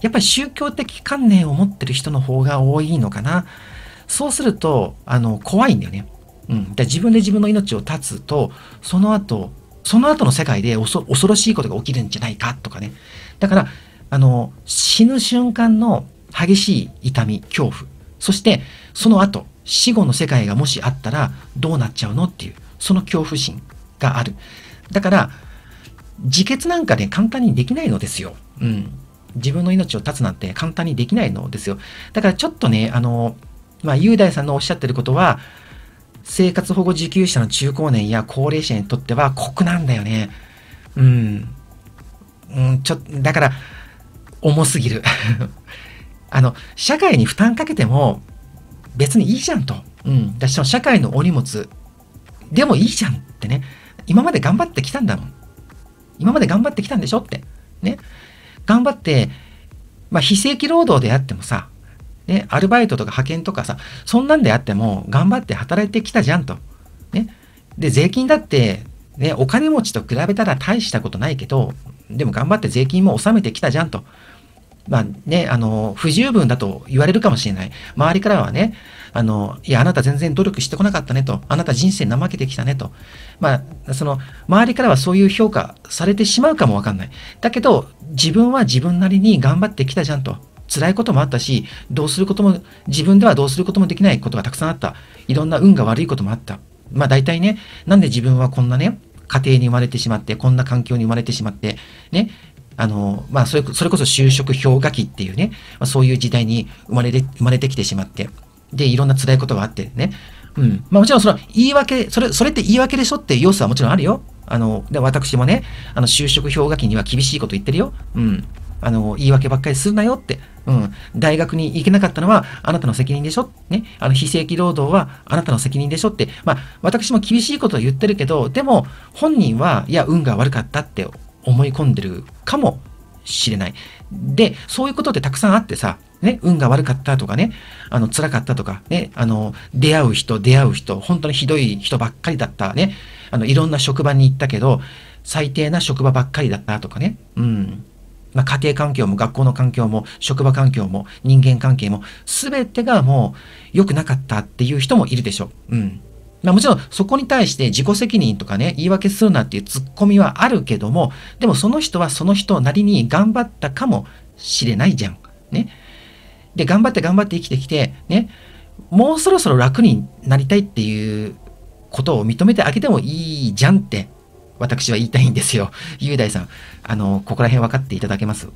やっぱり宗教的観念を持ってる人の方が多いのかな。そうすると、あの、怖いんだよね。うん。自分で自分の命を絶つと、その後、その後の世界で恐ろしいことが起きるんじゃないかとかね。だから、あの、死ぬ瞬間の激しい痛み、恐怖。そして、その後、死後の世界がもしあったらどうなっちゃうのっていう、その恐怖心がある。だから、自決なんかね、簡単にできないのですよ。うん。自分の命を絶つなんて簡単にできないのですよ。だからちょっとね、あの、まあ、雄大さんのおっしゃってることは、生活保護受給者の中高年や高齢者にとっては酷なんだよね。うん。うん、ちょ、だから、重すぎる。あの、社会に負担かけても別にいいじゃんと。うん。だし、社会のお荷物でもいいじゃんってね。今まで頑張ってきたんだもん。今まで頑張ってきたんでしょって。ね。頑張って、まあ、非正規労働であってもさ、ね、アルバイトとか派遣とかさ、そんなんであっても頑張って働いてきたじゃんと。ね。で、税金だって、ね、お金持ちと比べたら大したことないけど、でも頑張って税金も納めてきたじゃんと。まあね、あの、不十分だと言われるかもしれない。周りからはね、あの、いや、あなた全然努力してこなかったねと。あなた人生怠けてきたねと。まあ、その、周りからはそういう評価されてしまうかもわかんない。だけど、自分は自分なりに頑張ってきたじゃんと。辛いこともあったし、どうすることも、自分ではどうすることもできないことがたくさんあった。いろんな運が悪いこともあった。まあ大体ね、なんで自分はこんなね、家庭に生まれてしまって、こんな環境に生まれてしまって、ね、あの、まあそれ、それこそ就職氷河期っていうね、まあ、そういう時代に生まれて、生まれてきてしまって、で、いろんな辛いことがあってね。うん。まあもちろんその言い訳、それ、それって言い訳でしょっていう要素はもちろんあるよ。あの、で、私もね、あの、就職氷河期には厳しいこと言ってるよ。うん。あの、言い訳ばっかりするなよって。うん。大学に行けなかったのはあなたの責任でしょ？ね。あの、非正規労働はあなたの責任でしょって。まあ、私も厳しいことを言ってるけど、でも、本人は、いや、運が悪かったって思い込んでるかもしれない。で、そういうことってたくさんあってさ、ね、運が悪かったとかね、あの、辛かったとか、ね、あの、出会う人、出会う人、本当にひどい人ばっかりだったね、あの、いろんな職場に行ったけど、最低な職場ばっかりだったとかね、うん。まあ、家庭環境も学校の環境も職場環境も人間関係も全てがもう良くなかったっていう人もいるでしょう。うん。まあ、もちろんそこに対して自己責任とかね、言い訳するなっていうツッコミはあるけども、でもその人はその人なりに頑張ったかもしれないじゃん。ね。で、頑張って頑張って生きてきて、ね、もうそろそろ楽になりたいっていうことを認めてあげてもいいじゃんって、私は言いたいんですよ。雄大さん。あの、ここら辺分かっていただけます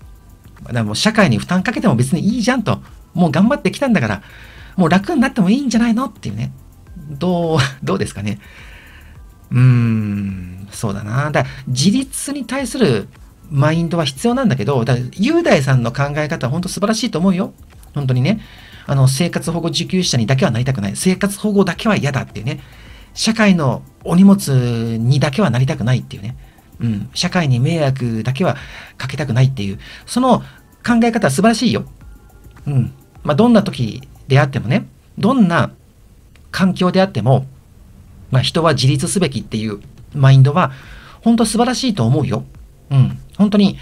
だからもう社会に負担かけても別にいいじゃんと。もう頑張ってきたんだから、もう楽になってもいいんじゃないのっていうね。どう、どうですかね。うーん、そうだな。だ自立に対するマインドは必要なんだけど、だ雄大さんの考え方は本当素晴らしいと思うよ。本当にね。あの、生活保護受給者にだけはなりたくない。生活保護だけは嫌だっていうね。社会のお荷物にだけはなりたくないっていうね。うん。社会に迷惑だけはかけたくないっていう。その考え方は素晴らしいよ。うん。まあ、どんな時であってもね、どんな環境であっても、まあ、人は自立すべきっていうマインドは、本当素晴らしいと思うよ。うん。本当に、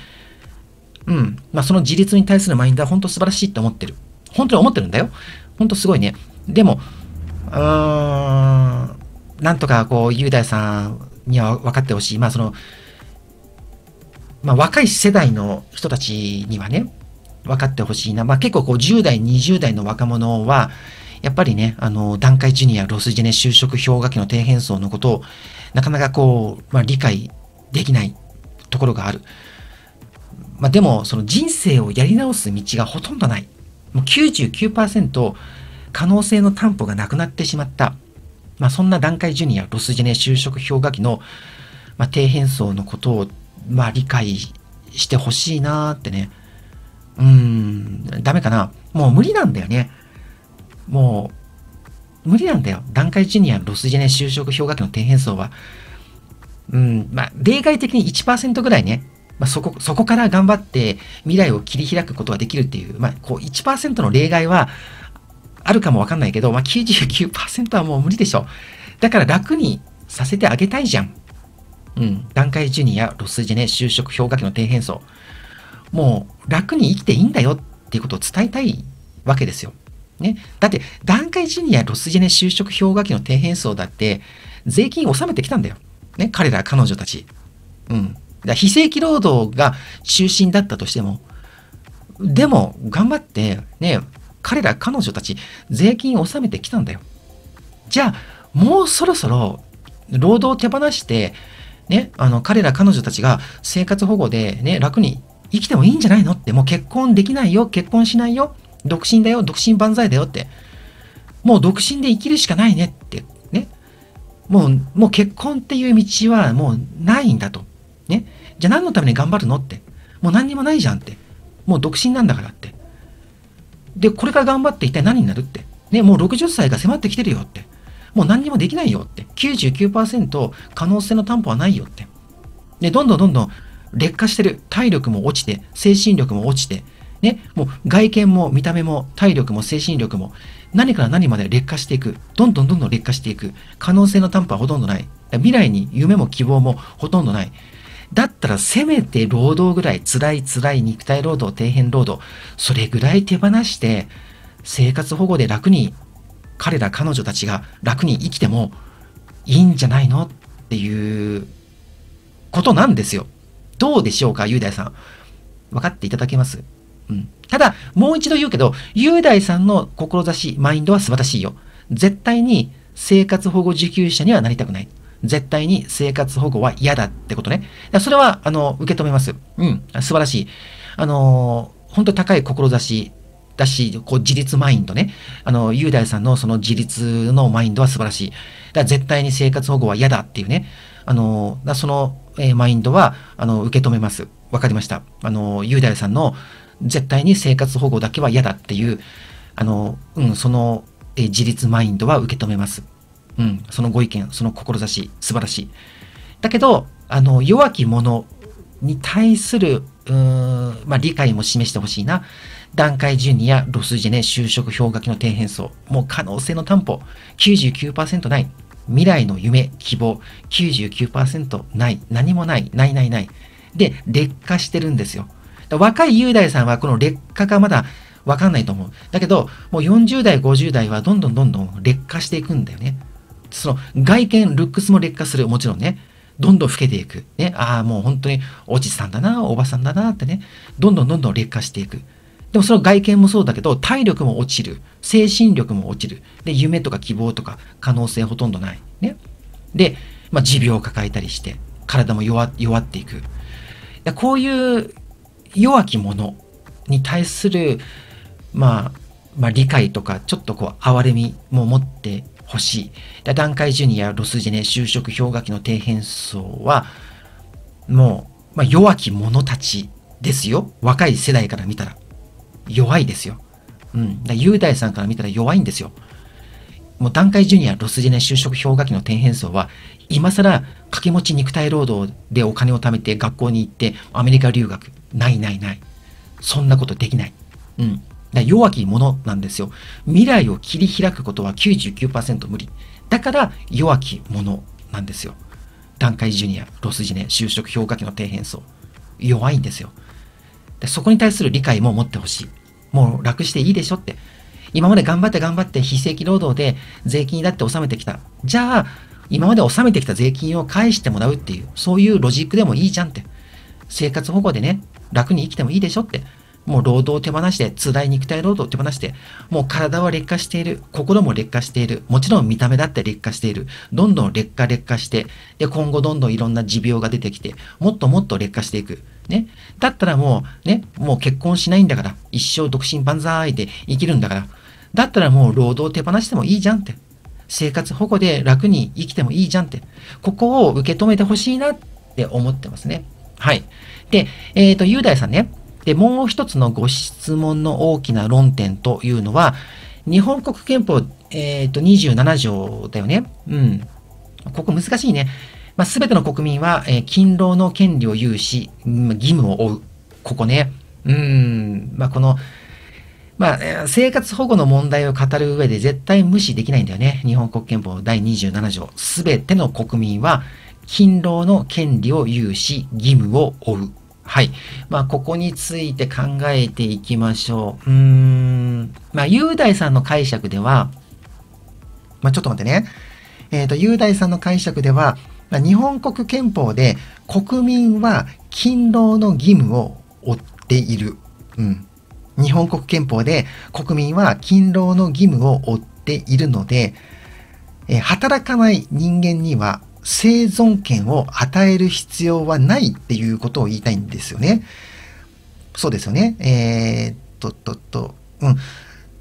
うん。まあ、その自立に対するマインドは本当素晴らしいと思ってる。本当に思ってるんだよ。本当すごいね。でも、うーん、なんとかこう、雄大さんには分かってほしい。まあ、その、まあ、若い世代の人たちにはね、分かってほしいな。まあ、結構こう、10代、20代の若者は、やっぱりね、あの、段階ジュニア、ロスジェネ就職氷河期の底辺層のことを、なかなかこう、まあ、理解できないところがある。まあ、でも、その人生をやり直す道がほとんどない。もう99%可能性の担保がなくなってしまった。まあ、そんな段階ジュニア、ロスジェネ就職氷河期の、まあ、底辺層のことを、まあ、理解してほしいなってね。うーん、ダメかな。もう無理なんだよね。もう、無理なんだよ。段階ジュニアの、ロスジェネ就職氷河期の底辺層は。うん、まあ、例外的に1%ぐらいね、まあ、そこ、そこから頑張って未来を切り開くことができるっていう、まあ、こう1%の例外はあるかもわかんないけど、まあ、99%はもう無理でしょ。だから楽にさせてあげたいじゃん。うん。段階ジュニア、ロスジェネ、就職氷河期の底辺層。もう楽に生きていいんだよっていうことを伝えたいわけですよ。ね。だって、段階ジュニア、ロスジェネ、就職氷河期の底辺層だって、税金納めてきたんだよ。ね。彼ら、彼女たち。うん。だ非正規労働が中心だったとしても、でも、頑張って、ね、彼ら、彼女たち、税金を納めてきたんだよ。じゃあ、もうそろそろ、労働を手放して、ね、あの、彼ら、彼女たちが生活保護でね、楽に生きてもいいんじゃないのって、もう結婚できないよ、結婚しないよ、独身だよ、独身万歳だよって、もう独身で生きるしかないねって、ね。もう、もう結婚っていう道はもうないんだと。ね。じゃあ何のために頑張るのって。もう何にもないじゃんって。もう独身なんだからって。で、これから頑張って一体何になるって。ね、もう60歳が迫ってきてるよって。もう何にもできないよって。99%可能性の担保はないよって。で、どんどんどんどん劣化してる。体力も落ちて、精神力も落ちて、ね、もう外見も見た目も体力も精神力も何から何まで劣化していく。どんどんどんどん劣化していく。可能性の担保はほとんどない。未来に夢も希望もほとんどない。だったらせめて労働ぐらい辛い辛い肉体労働、底辺労働、それぐらい手放して生活保護で楽に彼ら彼女たちが楽に生きてもいいんじゃないのっていうことなんですよ。どうでしょうか、雄大さん。分かっていただけます？うん。ただ、もう一度言うけど、雄大さんの志、マインドは素晴らしいよ。絶対に生活保護受給者にはなりたくない。絶対に生活保護は嫌だってことね。それは、あの、受け止めます。うん、素晴らしい。あの、本当高い志だし、こう、自立マインドね。あの、雄大さんのその自立のマインドは素晴らしい。だから絶対に生活保護は嫌だっていうね。あの、その、えー、マインドは、あの、受け止めます。わかりました。あの、雄大さんの絶対に生活保護だけは嫌だっていう、あの、うん、その、えー、自立マインドは受け止めます。うん、そのご意見、その志、素晴らしい。だけど、あの、弱き者に対する、うーん、まあ、理解も示してほしいな。段階ジュニア、ロスジェネ、就職氷河期の底辺層。もう可能性の担保、99%ない。未来の夢、希望、99%ない。何もない。ないないない。で、劣化してるんですよ。若い雄大さんはこの劣化がまだわかんないと思う。だけど、もう40代、50代はどんどんどんどん劣化していくんだよね。その外見、ルックスも劣化する。もちろんね。どんどん老けていく。ね。ああ、もう本当におじさんだな、おばさんだなってね。どんどんどんどん劣化していく。でもその外見もそうだけど、体力も落ちる。精神力も落ちる。で、夢とか希望とか可能性ほとんどない。ね。で、まあ、持病を抱えたりして、体も弱弱っていく。こういう弱き者に対する、まあ、まあ、理解とか、ちょっとこう、哀れみも持ってほしい。段階ジュニア、ロスジェネ、就職氷河期の底辺層は、もう、まあ、弱き者たちですよ。若い世代から見たら。弱いですよ。うん。だ雄大さんから見たら弱いんですよ。もう段階ジュニア、ロスジェネ、就職氷河期の底辺層は、今更掛け持ち肉体労働でお金を貯めて学校に行ってアメリカ留学。ないないない。そんなことできない。うん。だ弱き者なんですよ。未来を切り開くことは99%無理。だから弱き者なんですよ。段階ジュニア、ロスジェネ、就職氷河期の底辺層。弱いんですよ。でそこに対する理解も持ってほしい。もう楽していいでしょって。今まで頑張って頑張って非正規労働で税金だって納めてきた。じゃあ、今まで納めてきた税金を返してもらうっていう、そういうロジックでもいいじゃんって。生活保護でね、楽に生きてもいいでしょって。もう労働を手放して、辛い肉体労働を手放して、もう体は劣化している。心も劣化している。もちろん見た目だって劣化している。どんどん劣化劣化して、で、今後どんどんいろんな持病が出てきて、もっともっと劣化していく。ね。だったらもう、ね、もう結婚しないんだから、一生独身万歳で生きるんだから、だったらもう労働を手放してもいいじゃんって。生活保護で楽に生きてもいいじゃんって。ここを受け止めてほしいなって思ってますね。はい。で、えっ、ー、と、雄大さんね。で、もう一つのご質問の大きな論点というのは、日本国憲法、えっ、ー、と、27条だよね。うん。ここ難しいね。まあ、全ての国民は、えー、勤労の権利を有し、義務を負う。ここね。うん。まあ、この、まあ、生活保護の問題を語る上で絶対無視できないんだよね。日本国憲法第27条。すべての国民は、勤労の権利を有し、義務を負う。はい。まあ、ここについて考えていきましょう。うーん。まあ、雄大さんの解釈では、まあ、ちょっと待ってね。えっ、ー、と、雄大さんの解釈では、まあ、日本国憲法で国民は勤労の義務を負っている。うん。日本国憲法で国民は勤労の義務を負っているので、え働かない人間には生存権を与える必要はないっていうことを言いたいんですよね。そうですよね。えー、っと、と、と、うん。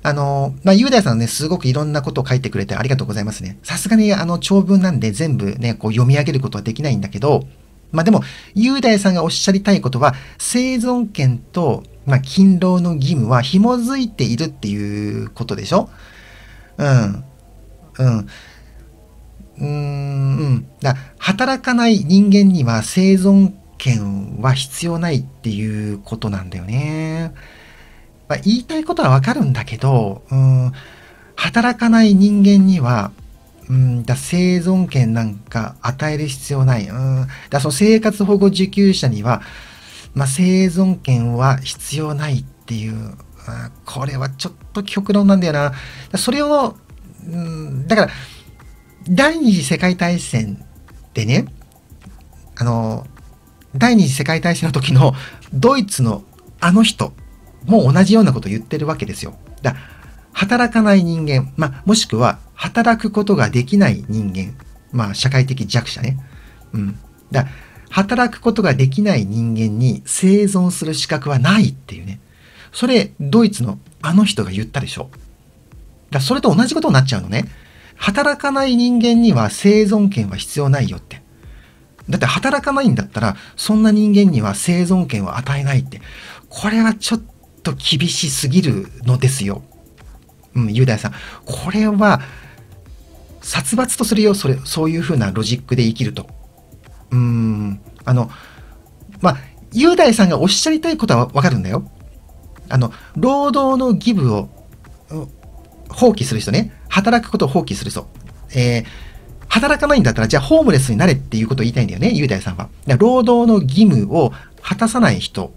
あの、まあ、雄大さんね、すごくいろんなことを書いてくれてありがとうございますね。さすがに、あの、長文なんで全部ね、こう読み上げることはできないんだけど、まあ、でも、雄大さんがおっしゃりたいことは、生存権と、まあ、勤労の義務は紐づいているっていうことでしょ？うん。うん。うーん。だ働かない人間には生存権は必要ないっていうことなんだよね。まあ、言いたいことはわかるんだけど、うん、働かない人間には、うん、だ生存権なんか与える必要ない。うん、だその生活保護受給者には、まあ、生存権は必要ないっていう、これはちょっと極論なんだよな。それを、うん、だから、第二次世界大戦でね、あの、第二次世界大戦の時のドイツのあの人も同じようなこと言ってるわけですよ。だ働かない人間、まあ、もしくは働くことができない人間、まあ、社会的弱者ね。うん。だ働くことができない人間に生存する資格はないっていうね。それ、ドイツのあの人が言ったでしょ。だそれと同じことになっちゃうのね。働かない人間には生存権は必要ないよって。だって働かないんだったら、そんな人間には生存権を与えないって。これはちょっと厳しすぎるのですよ。うん、雄大さん。これは、殺伐とするよ、それ、そういうふうなロジックで生きると。うーん、あの、まあ、雄大さんがおっしゃりたいことはわかるんだよ。あの、労働の義務を放棄する人ね。働くことを放棄する人。えー、働かないんだったら、じゃあホームレスになれっていうことを言いたいんだよね、雄大さんは。労働の義務を果たさない人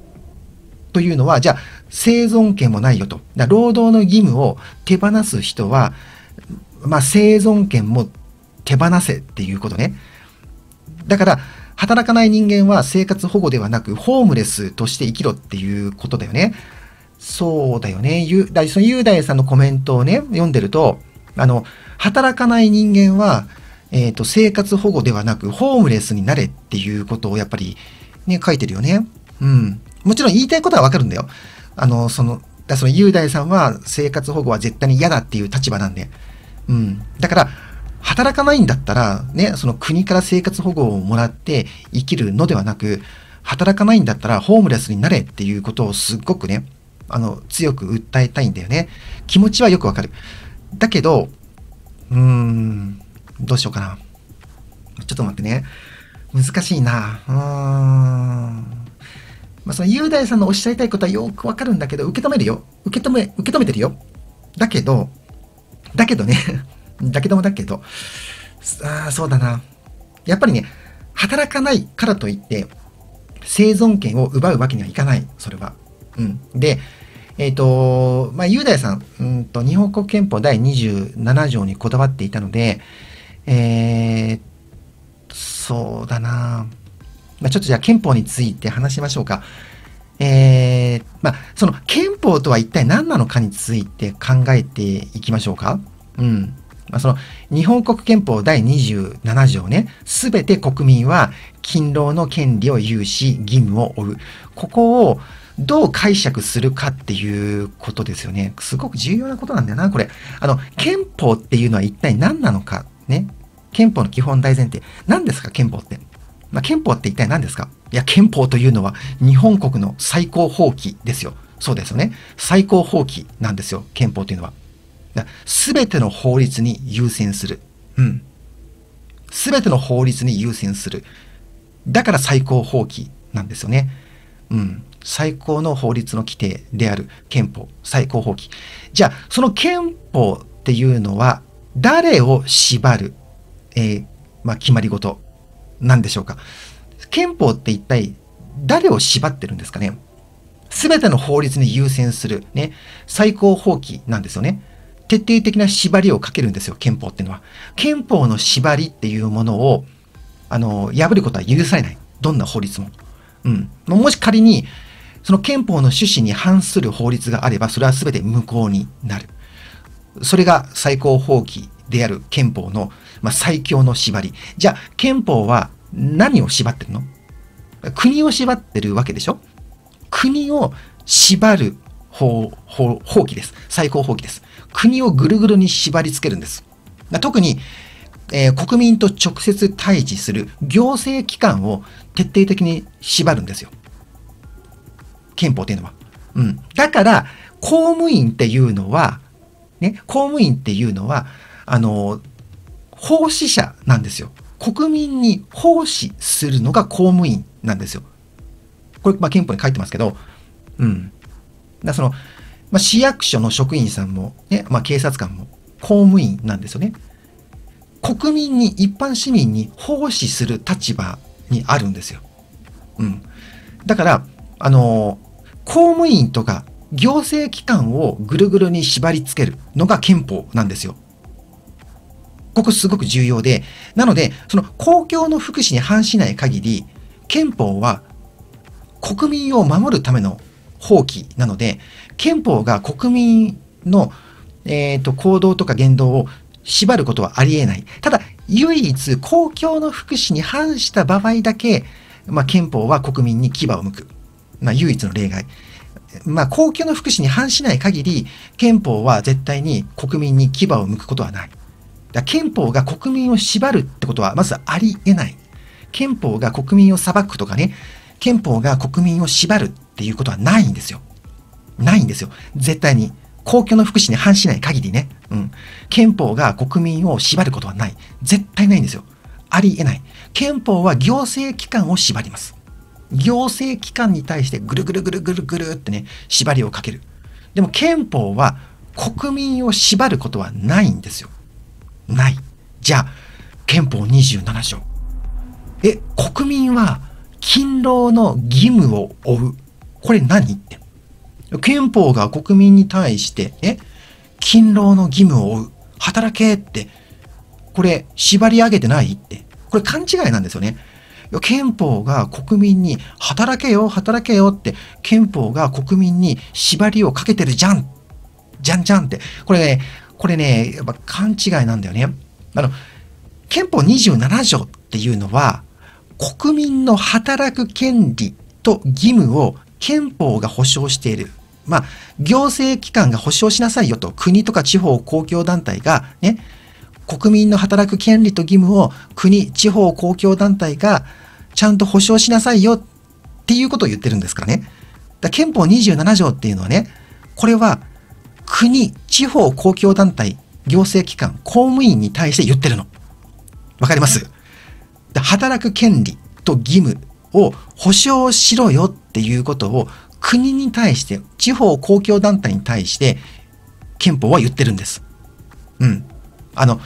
というのは、じゃあ生存権もないよと。労働の義務を手放す人は、まあ、生存権も手放せっていうことね。だから、働かない人間は生活保護ではなく、ホームレスとして生きろっていうことだよね。そうだよね。ゆだその雄大さんのコメントをね、読んでると、あの、働かない人間は、えっ、ー、と、生活保護ではなく、ホームレスになれっていうことをやっぱりね、書いてるよね。うん。もちろん言いたいことはわかるんだよ。あの、その、だその雄大さんは生活保護は絶対に嫌だっていう立場なんで。うん。だから、働かないんだったら、ね、その国から生活保護をもらって生きるのではなく、働かないんだったらホームレスになれっていうことをすっごくね、あの、強く訴えたいんだよね。気持ちはよくわかる。だけど、うーん、どうしようかな。ちょっと待ってね。難しいな。うーん。まあ、その雄大さんのおっしゃりたいことはよくわかるんだけど、受け止めるよ。受け止め、受け止めてるよ。だけど、だけどね だけどもだけど、ああ、そうだな。やっぱりね、働かないからといって、生存権を奪うわけにはいかない。それは。うん。で、えっ、ー、と、まあ、雄大さん、うんと、日本国憲法第27条にこだわっていたので、えー、そうだな。まあ、ちょっとじゃあ憲法について話しましょうか。えー、まあ、その憲法とは一体何なのかについて考えていきましょうか。うん。まあ、その日本国憲法第27条ね、すべて国民は勤労の権利を有し、義務を負う。ここをどう解釈するかっていうことですよね。すごく重要なことなんだよな、これ。あの、憲法っていうのは一体何なのか。ね。憲法の基本大前提。何ですか、憲法って？まあ、憲法って一体何ですか？いや、憲法というのは日本国の最高法規ですよ。そうですよね。最高法規なんですよ、憲法というのは。すべての法律に優先する。うん。すべての法律に優先する。だから最高法規なんですよね。うん。最高の法律の規定である憲法、最高法規。じゃあ、その憲法っていうのは、誰を縛る、えー、まあ、決まり事なんでしょうか。憲法って一体誰を縛ってるんですかね。すべての法律に優先する、ね、最高法規なんですよね。徹底的な縛りをかけるんですよ、憲法っていうのは。憲法の縛りっていうものを、あの、破ることは許されない。どんな法律も。うん。もし仮に、その憲法の趣旨に反する法律があれば、それは全て無効になる。それが最高法規である憲法の、まあ、最強の縛り。じゃあ、憲法は何を縛ってるの？国を縛ってるわけでしょ？国を縛る法法法規です。最高法規です。国をぐるぐるに縛り付けるんです。特に、えー、国民と直接対峙する行政機関を徹底的に縛るんですよ。憲法っていうのは。うん。だから、公務員っていうのは、ね、公務員っていうのは、あの、奉仕者なんですよ。国民に奉仕するのが公務員なんですよ。これ、まあ、憲法に書いてますけど、うん。だその、まあ、市役所の職員さんも、ね、まあ、警察官も公務員なんですよね。国民に、一般市民に奉仕する立場にあるんですよ。うん。だから、あの公務員とか行政機関をぐるぐるに縛り付けるのが憲法なんですよ。ここすごく重要で、なので、その公共の福祉に反しない限り、憲法は国民を守るための法規なので、憲法が国民の、えーと、行動とか言動を縛ることはありえない。ただ、唯一公共の福祉に反した場合だけ、まあ、憲法は国民に牙を向く。まあ、唯一の例外。まあ、公共の福祉に反しない限り、憲法は絶対に国民に牙を向くことはない。だ憲法が国民を縛るってことはまずありえない。憲法が国民を裁くとかね、憲法が国民を縛るっていうことはないんですよ。ないんですよ。絶対に。公共の福祉に反しない限りね。うん。憲法が国民を縛ることはない。絶対ないんですよ。ありえない。憲法は行政機関を縛ります。行政機関に対してぐるぐるぐるぐるぐるってね、縛りをかける。でも憲法は国民を縛ることはないんですよ。ない。じゃあ、憲法27条。え、国民は勤労の義務を負う。これ何って。憲法が国民に対して、え、勤労の義務を負う。働けって、これ縛り上げてないって。これ勘違いなんですよね。憲法が国民に働けよ、働けよって、憲法が国民に縛りをかけてるじゃん。じゃんじゃんって。これね、これね、やっぱ勘違いなんだよね。あの、憲法27条っていうのは、国民の働く権利と義務を憲法が保障している。まあ、行政機関が保障しなさいよと、国とか地方公共団体がね、国民の働く権利と義務を国、地方公共団体がちゃんと保障しなさいよっていうことを言ってるんですからね。だ憲法27条っていうのはね、これは国、地方公共団体、行政機関、公務員に対して言ってるの。わかります？働く権利と義務を保障しろよっていうことを国に対して、地方公共団体に対して憲法は言ってるんです。うん。あの、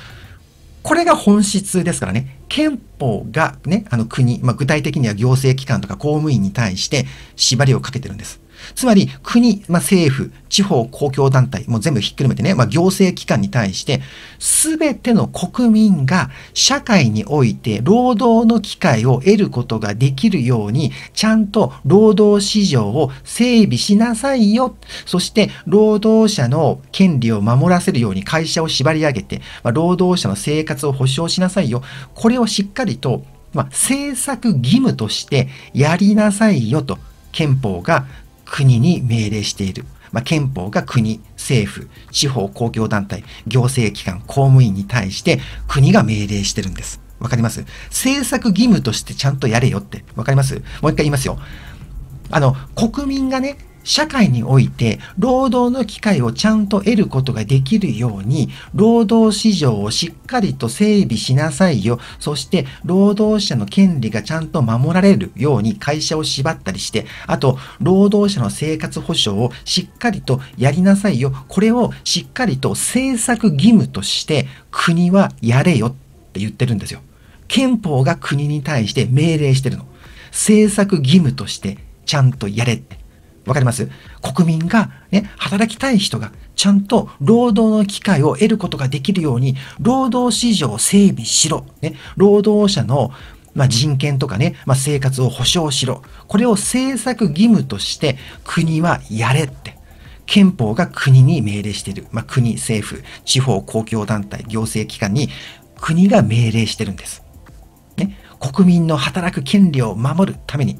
これが本質ですからね。憲法がね、あの国、まあ、具体的には行政機関とか公務員に対して縛りをかけてるんです。つまり国、まあ、政府、地方公共団体、もう全部ひっくるめてね、まあ、行政機関に対して、すべての国民が社会において労働の機会を得ることができるように、ちゃんと労働市場を整備しなさいよ。そして、労働者の権利を守らせるように会社を縛り上げて、まあ、労働者の生活を保障しなさいよ。これをしっかりと、まあ、政策義務としてやりなさいよと憲法が国に命令している。まあ、憲法が国、政府、地方公共団体、行政機関、公務員に対して国が命令してるんです。わかります？政策義務としてちゃんとやれよって。わかります？もう一回言いますよ。あの、国民がね、社会において労働の機会をちゃんと得ることができるように、労働市場をしっかりと整備しなさいよ。そして労働者の権利がちゃんと守られるように会社を縛ったりして、あと労働者の生活保障をしっかりとやりなさいよ。これをしっかりと政策義務として国はやれよって言ってるんですよ。憲法が国に対して命令してるの。政策義務としてちゃんとやれって。わかります？国民が、ね、働きたい人がちゃんと労働の機会を得ることができるように、労働市場を整備しろ。ね、労働者のまあ、人権とかね、まあ、生活を保障しろ。これを政策義務として国はやれって。憲法が国に命令している。まあ、国、政府、地方公共団体、行政機関に国が命令してるんです。ね、国民の働く権利を守るために、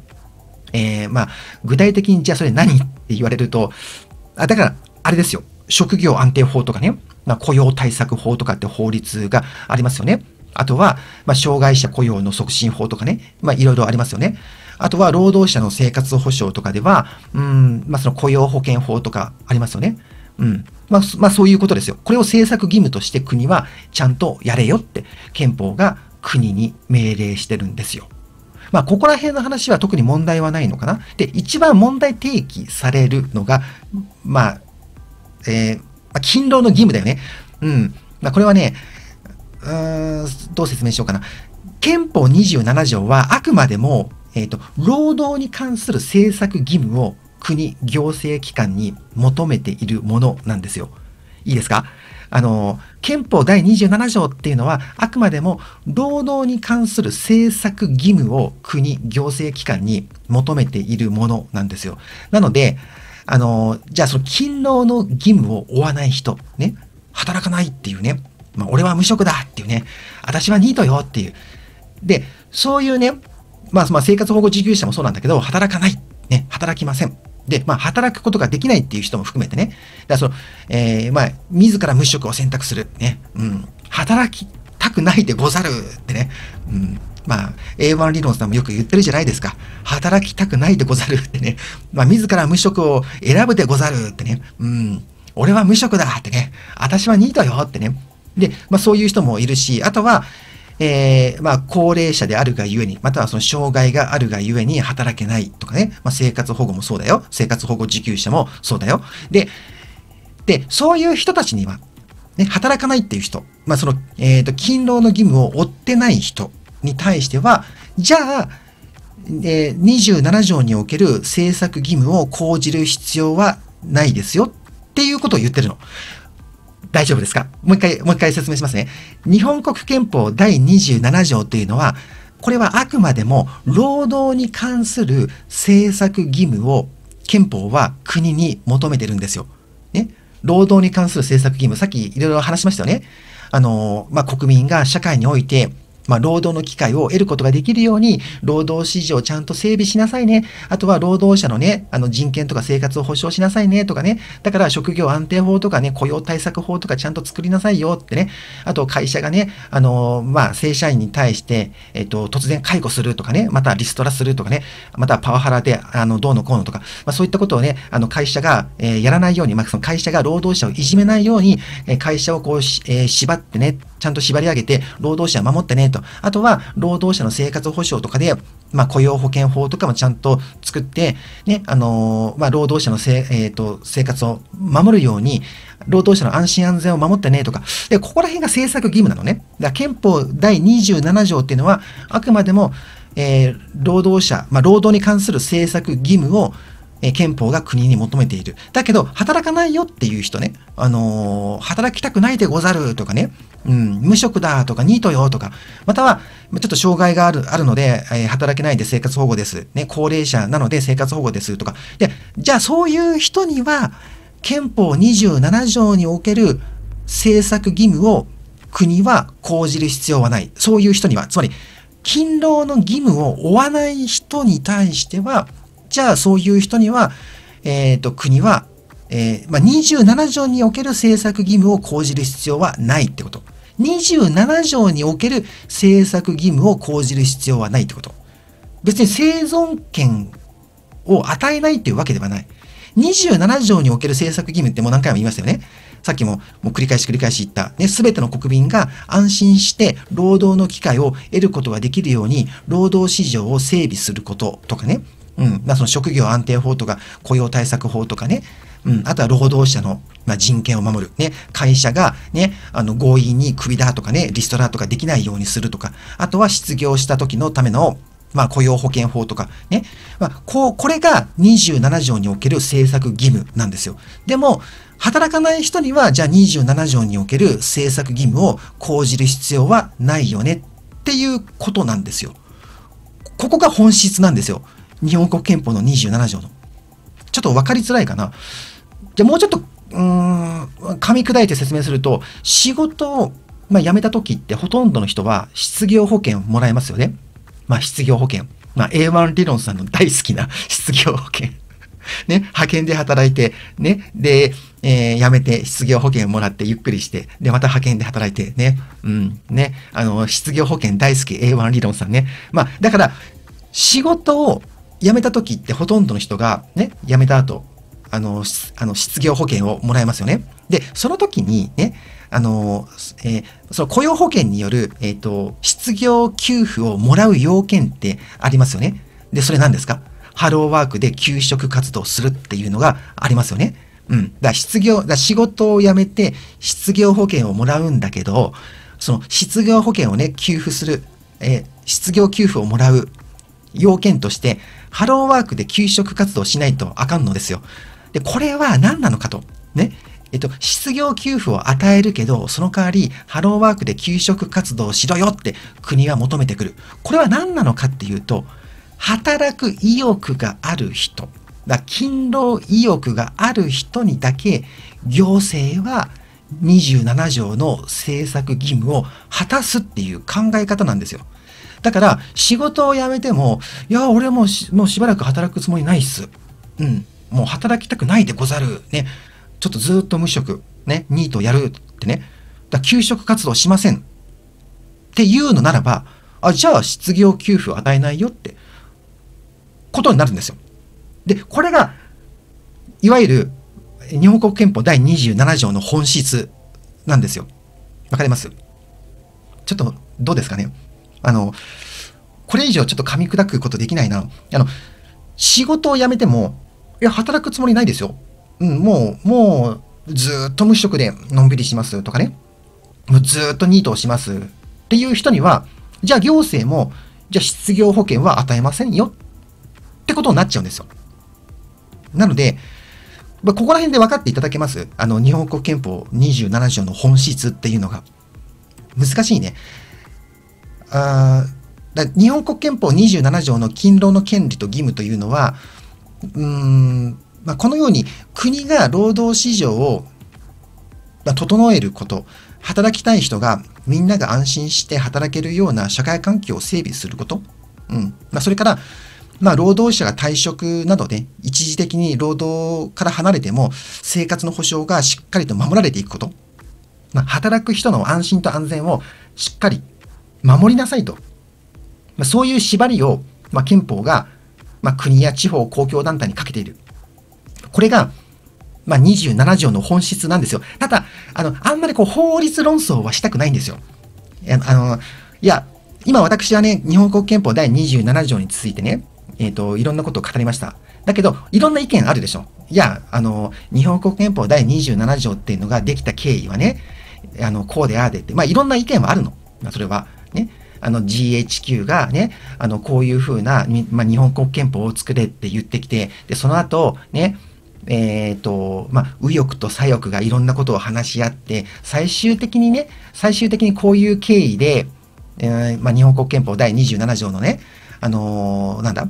えー、まあ、具体的にじゃあそれ何って言われると、あだから、あれですよ。職業安定法とかね、まあ、雇用対策法とかって法律がありますよね。あとは、まあ、障害者雇用の促進法とかね、まあ、いろいろありますよね。あとは、労働者の生活保障とかでは、うん、まあ、その雇用保険法とかありますよね。うん。まあ、まあ、そういうことですよ。これを政策義務として国はちゃんとやれよって憲法が国に命令してるんですよ。まあ、ここら辺の話は特に問題はないのかな。で、一番問題提起されるのが、まあ、えー、まあ、勤労の義務だよね。うん。まあ、これはね、うーん、どう説明しようかな。憲法27条はあくまでも、えっ、ー、と、労働に関する政策義務を国、行政機関に求めているものなんですよ。いいですか？あの、憲法第27条っていうのは、あくまでも労働に関する政策義務を国、行政機関に求めているものなんですよ。なので、あの、じゃあその勤労の義務を負わない人、ね、働かないっていうね、まあ、俺は無職だっていうね、私はニートよっていう。で、そういうね、まあ、まあ、生活保護受給者もそうなんだけど、働かない、ね、働きません。で、まあ、働くことができないっていう人も含めてね、だからその、えー、まあ、自ら無職を選択する。ね、うん。働きたくないでござるってね、うん。まあ、A1 理論さんもよく言ってるじゃないですか。働きたくないでござるってね。まあ、自ら無職を選ぶでござるってね。うん。俺は無職だってね。私はニートよってね。で、まあ、そういう人もいるし、あとは、えー、まあ、高齢者であるがゆえに、またはその障害があるがゆえに働けないとかね、まあ、生活保護もそうだよ。生活保護受給者もそうだよ。で、で、そういう人たちには、ね、働かないっていう人、まあ、その、えっ、ー、と、勤労の義務を負ってない人に対しては、じゃあ、えー、27条における政策義務を講じる必要はないですよっていうことを言ってるの。大丈夫ですか？もう一回、もう一回説明しますね。日本国憲法第27条というのは、これはあくまでも労働に関する政策義務を憲法は国に求めてるんですよ。ね？労働に関する政策義務、さっきいろいろ話しましたよね。あの、まあ、国民が社会においてまあ、労働の機会を得ることができるように、労働市場をちゃんと整備しなさいね。あとは労働者のね、あの人権とか生活を保障しなさいね。とかね。だから職業安定法とかね、雇用対策法とかちゃんと作りなさいよってね。あと会社がね、あの、まあ、正社員に対して、えっと、突然解雇するとかね、またリストラするとかね、またパワハラで、あの、どうのこうのとか、まあ、そういったことをね、あの、会社が、えー、やらないように、まあ、その会社が労働者をいじめないように、え、会社をこう、えー、縛ってね、ちゃんと縛り上げて、労働者は守ってね。と。あとは、労働者の生活保障とかで、まあ、雇用保険法とかもちゃんと作って、ね、あのー、まあ、労働者のせ、えーと、生活を守るように、労働者の安心安全を守ってねとか。で、ここら辺が政策義務なのね。だ憲法第27条っていうのは、あくまでも、えー、労働者、まあ、労働に関する政策義務を、え憲法が国に求めている。だけど、働かないよっていう人ね、あのー、働きたくないでござるとかね、うん、無職だとか、ニートよとか、または、ちょっと障害があるあるので、えー、働けないで生活保護です。ね、高齢者なので生活保護ですとか。で、じゃあそういう人には、憲法27条における政策義務を国は講じる必要はない。そういう人には、つまり、勤労の義務を負わない人に対しては、じゃあそういう人には、えっ、ー、と、国は、えー、まあ、27条における政策義務を講じる必要はないってこと。27条における政策義務を講じる必要はないってこと。別に生存権を与えないっていうわけではない。27条における政策義務ってもう何回も言いましたよね。さっきももう繰り返し繰り返し言った、ね、すべての国民が安心して労働の機会を得ることができるように、労働市場を整備することとかね、うん、まあ、その職業安定法とか雇用対策法とかね、うん、あとは労働者の、まあ、人権を守る。ね、会社がね、あの、強引にクビだとかね、リストラとかできないようにするとか、あとは失業した時のための、まあ、雇用保険法とかね。まあ、こう、これが27条における政策義務なんですよ。でも、働かない人には、じゃあ27条における政策義務を講じる必要はないよねっていうことなんですよ。ここが本質なんですよ。日本国憲法の27条の。ちょっと分かりづらいかな。じゃもうちょっと、うん、噛み砕いて説明すると、仕事を、まあ、辞めた時ってほとんどの人は失業保険をもらえますよね。まあ、失業保険。まあ、A1 理論さんの大好きな 失業保険。ね、派遣で働いて、ね、で、えー、辞めて失業保険をもらってゆっくりして、で、また派遣で働いて、ね、うん、ね、あの、失業保険大好き A1 理論さんね。まあ、だから、仕事を辞めた時ってほとんどの人がね、辞めた後、あの、あの失業保険をもらえますよね。で、その時にね、あの、えー、その雇用保険による、えっ、ー、と、失業給付をもらう要件ってありますよね。で、それ何ですか？ハローワークで給食活動するっていうのがありますよね。うん。だ失業、だ仕事を辞めて失業保険をもらうんだけど、その失業保険をね、給付する、えー、失業給付をもらう要件として、ハローワークで給食活動しないとあかんのですよ。で、これは何なのかと。ね。えっと、失業給付を与えるけど、その代わり、ハローワークで給食活動をしろよって国は求めてくる。これは何なのかっていうと、働く意欲がある人、だ勤労意欲がある人にだけ、行政は27条の政策義務を果たすっていう考え方なんですよ。だから、仕事を辞めても、いや、俺ももうしばらく働くつもりないっす。うん。もう働きたくないでござる。ね。ちょっとずっと無職、ね、ニートやるってね。だ休職活動しません。っていうのならば、あ、じゃあ失業給付を与えないよってことになるんですよ。で、これが、いわゆる日本国憲法第27条の本質なんですよ。わかります？ちょっとどうですかね？あの、これ以上ちょっと噛み砕くことできないな。あの、仕事を辞めても、いや、働くつもりないですよ。うん、もう、もう、ずっと無職でのんびりしますとかね。もうずっとニートをしますっていう人には、じゃあ行政も、じゃあ失業保険は与えませんよってことになっちゃうんですよ。なので、ま、ここら辺で分かっていただけます？あの、日本国憲法27条の本質っていうのが。難しいね。あだ日本国憲法27条の勤労の権利と義務というのは、うん、まあ、このように国が労働市場を整えること、働きたい人がみんなが安心して働けるような社会環境を整備すること、うん。まあ、それから、まあ、労働者が退職などで一時的に労働から離れても生活の保障がしっかりと守られていくこと、まあ、働く人の安心と安全をしっかり守りなさいと、まあ、そういう縛りを、まあ、憲法が、まあ、国や地方公共団体にかけているこれがまあ、27条の本質なんですよ。ただ、あの、あんまりこう法律論争はしたくないんですよ。あの、いや、今私はね、日本国憲法第27条についてね、えっ、ー、と、いろんなことを語りました。だけど、いろんな意見あるでしょ。いや、あの、日本国憲法第27条っていうのができた経緯はね、あの、こうでああでって、まあ、いろんな意見はあるの。まあ、それは、ね。あの GHQ がね、あの、こういうふうな、まあ、日本国憲法を作れって言ってきて、で、その後、ね、えっ、ー、と、まあ、右翼と左翼がいろんなことを話し合って、最終的にね、最終的にこういう経緯で、えー、まあ、日本国憲法第27条のね、あのー、なんだ、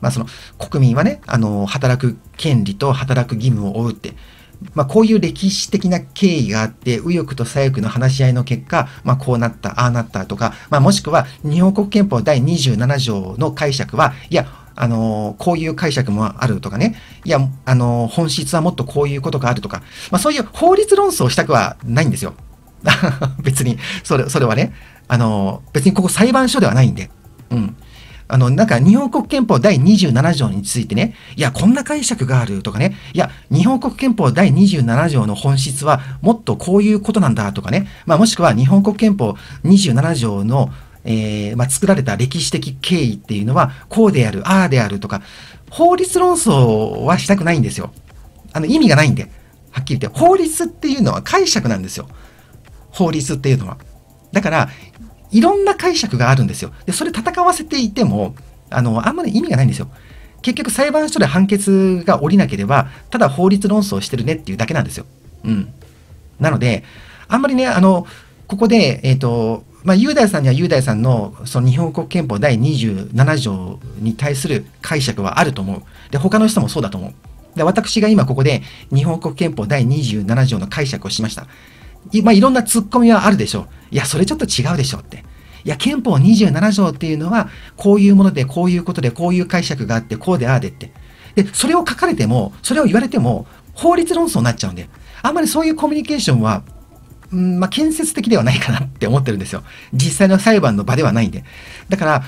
まあ、その国民はね、あの働く権利と働く義務を負うって、まあ、こういう歴史的な経緯があって、右翼と左翼の話し合いの結果、まあ、こうなった、ああなったとか、まあ、もしくは日本国憲法第27条の解釈は、いや、あのこういう解釈もあるとかね、いや、あの本質はもっとこういうことがあるとか、まあ、そういう法律論争をしたくはないんですよ。別に、それ、それはね、あの別にここ裁判所ではないんで、うん。あの、なんか日本国憲法第27条についてね、いや、こんな解釈があるとかね、いや、日本国憲法第27条の本質はもっとこういうことなんだとかね、まあ、もしくは日本国憲法27条のえー、まあ、作られた歴史的経緯っていうのは、こうである、ああであるとか、法律論争はしたくないんですよ。あの、意味がないんで、はっきり言って、法律っていうのは解釈なんですよ。法律っていうのは。だから、いろんな解釈があるんですよ。で、それ戦わせていても、あの、あんまり意味がないんですよ。結局裁判所で判決が下りなければ、ただ法律論争してるねっていうだけなんですよ。うん。なので、あんまりね、あの、ここで、えっ、ー、と、まあ、雄大さんには雄大さんのその日本国憲法第27条に対する解釈はあると思う。で、他の人もそうだと思う。で、私が今ここで日本国憲法第27条の解釈をしました。いまあ、いろんな突っ込みはあるでしょう。いや、それちょっと違うでしょうって。いや、憲法27条っていうのは、こういうもので、こういうことで、こういう解釈があって、こうでああでって。で、それを書かれても、それを言われても、法律論争になっちゃうんで、あんまりそういうコミュニケーションはうんまあ、建設的ではないかなって思ってるんですよ。実際の裁判の場ではないんで。だから、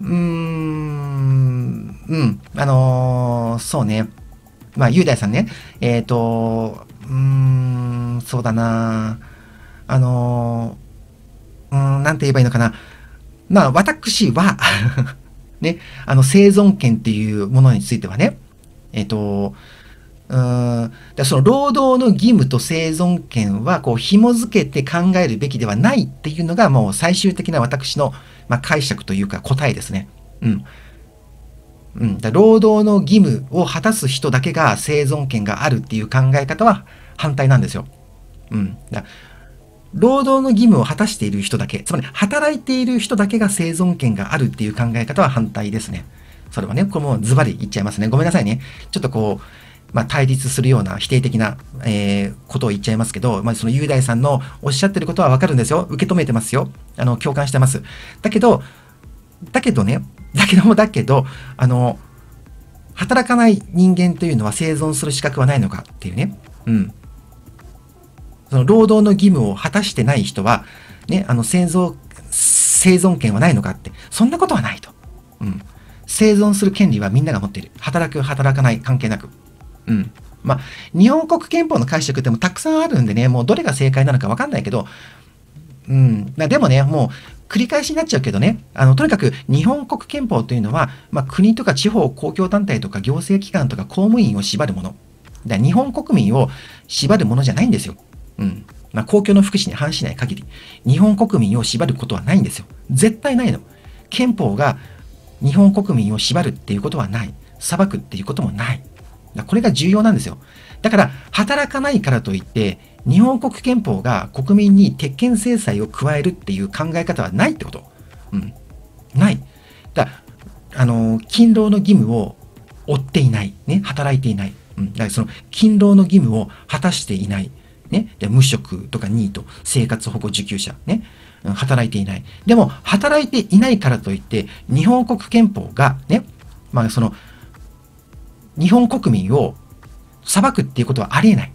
うーん、うん、あのー、そうね。まあ、雄大さんね、えっ、ー、と、うーん、そうだな、あの、うん、なんて言えばいいのかな。まあ、私は ね、あの、生存権っていうものについてはね、えっ、と、うんその労働の義務と生存権はこう紐づけて考えるべきではないっていうのがもう最終的な私の、まあ、解釈というか答えですね。うんうん、だ労働の義務を果たす人だけが生存権があるっていう考え方は反対なんですよ。うん、だ労働の義務を果たしている人だけ、つまり働いている人だけが生存権があるっていう考え方は反対ですね。それはね、これもズバリ言っちゃいますね。ごめんなさいね。ちょっとこう、まあ、対立するような否定的な、えー、ことを言っちゃいますけど、まあ、その雄大さんのおっしゃってることはわかるんですよ。受け止めてますよ。あの、共感してます。だけど、だけどね、だけどもだけど、あの、働かない人間というのは生存する資格はないのかっていうね。うん。その労働の義務を果たしてない人は、ね、あの、生存、生存権はないのかって、そんなことはないと。うん。生存する権利はみんなが持っている。働く、働かない、関係なく。うん。まあ、日本国憲法の解釈ってもたくさんあるんでね、もうどれが正解なのかわかんないけど、うん、でもね、もう繰り返しになっちゃうけどね、あのとにかく日本国憲法というのは、まあ、国とか地方公共団体とか行政機関とか公務員を縛るもの。だ日本国民を縛るものじゃないんですよ。うん。まあ、公共の福祉に反しない限り、日本国民を縛ることはないんですよ。絶対ないの。憲法が日本国民を縛るっていうことはない。裁くっていうこともない。これが重要なんですよ。だから、働かないからといって、日本国憲法が国民に鉄拳制裁を加えるっていう考え方はないってこと。うん。ない。だあの、勤労の義務を負っていない。ね、働いていない。うん。だからその、勤労の義務を果たしていない。ね。で無職とかニート、生活保護受給者。ね。働いていない。でも、働いていないからといって、日本国憲法がね、まあその、日本国民を裁くっていうことはありえない。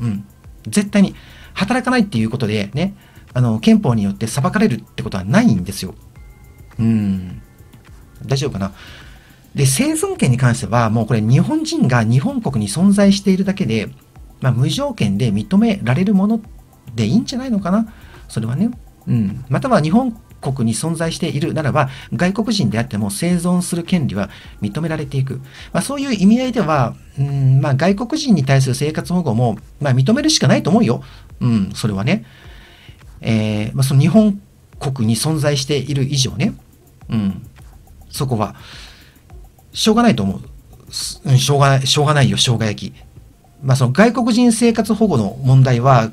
うん。絶対に。働かないっていうことでね、あの、憲法によって裁かれるってことはないんですよ。うん。大丈夫かな？で、生存権に関しては、もうこれ日本人が日本国に存在しているだけで、まあ、無条件で認められるものでいいんじゃないのかな？それはね。うん。または日本国に存在しているならば、外国人であっても生存する権利は認められていく。まあ、そういう意味合いでは、うんまあ、外国人に対する生活保護も、まあ、認めるしかないと思うよ。うん、それはね。えー、まあ、その日本国に存在している以上ね。うん、そこは、しょうがないと思う。うん、しょうがない、しょうがないよ、生姜焼き。まあ、その外国人生活保護の問題は、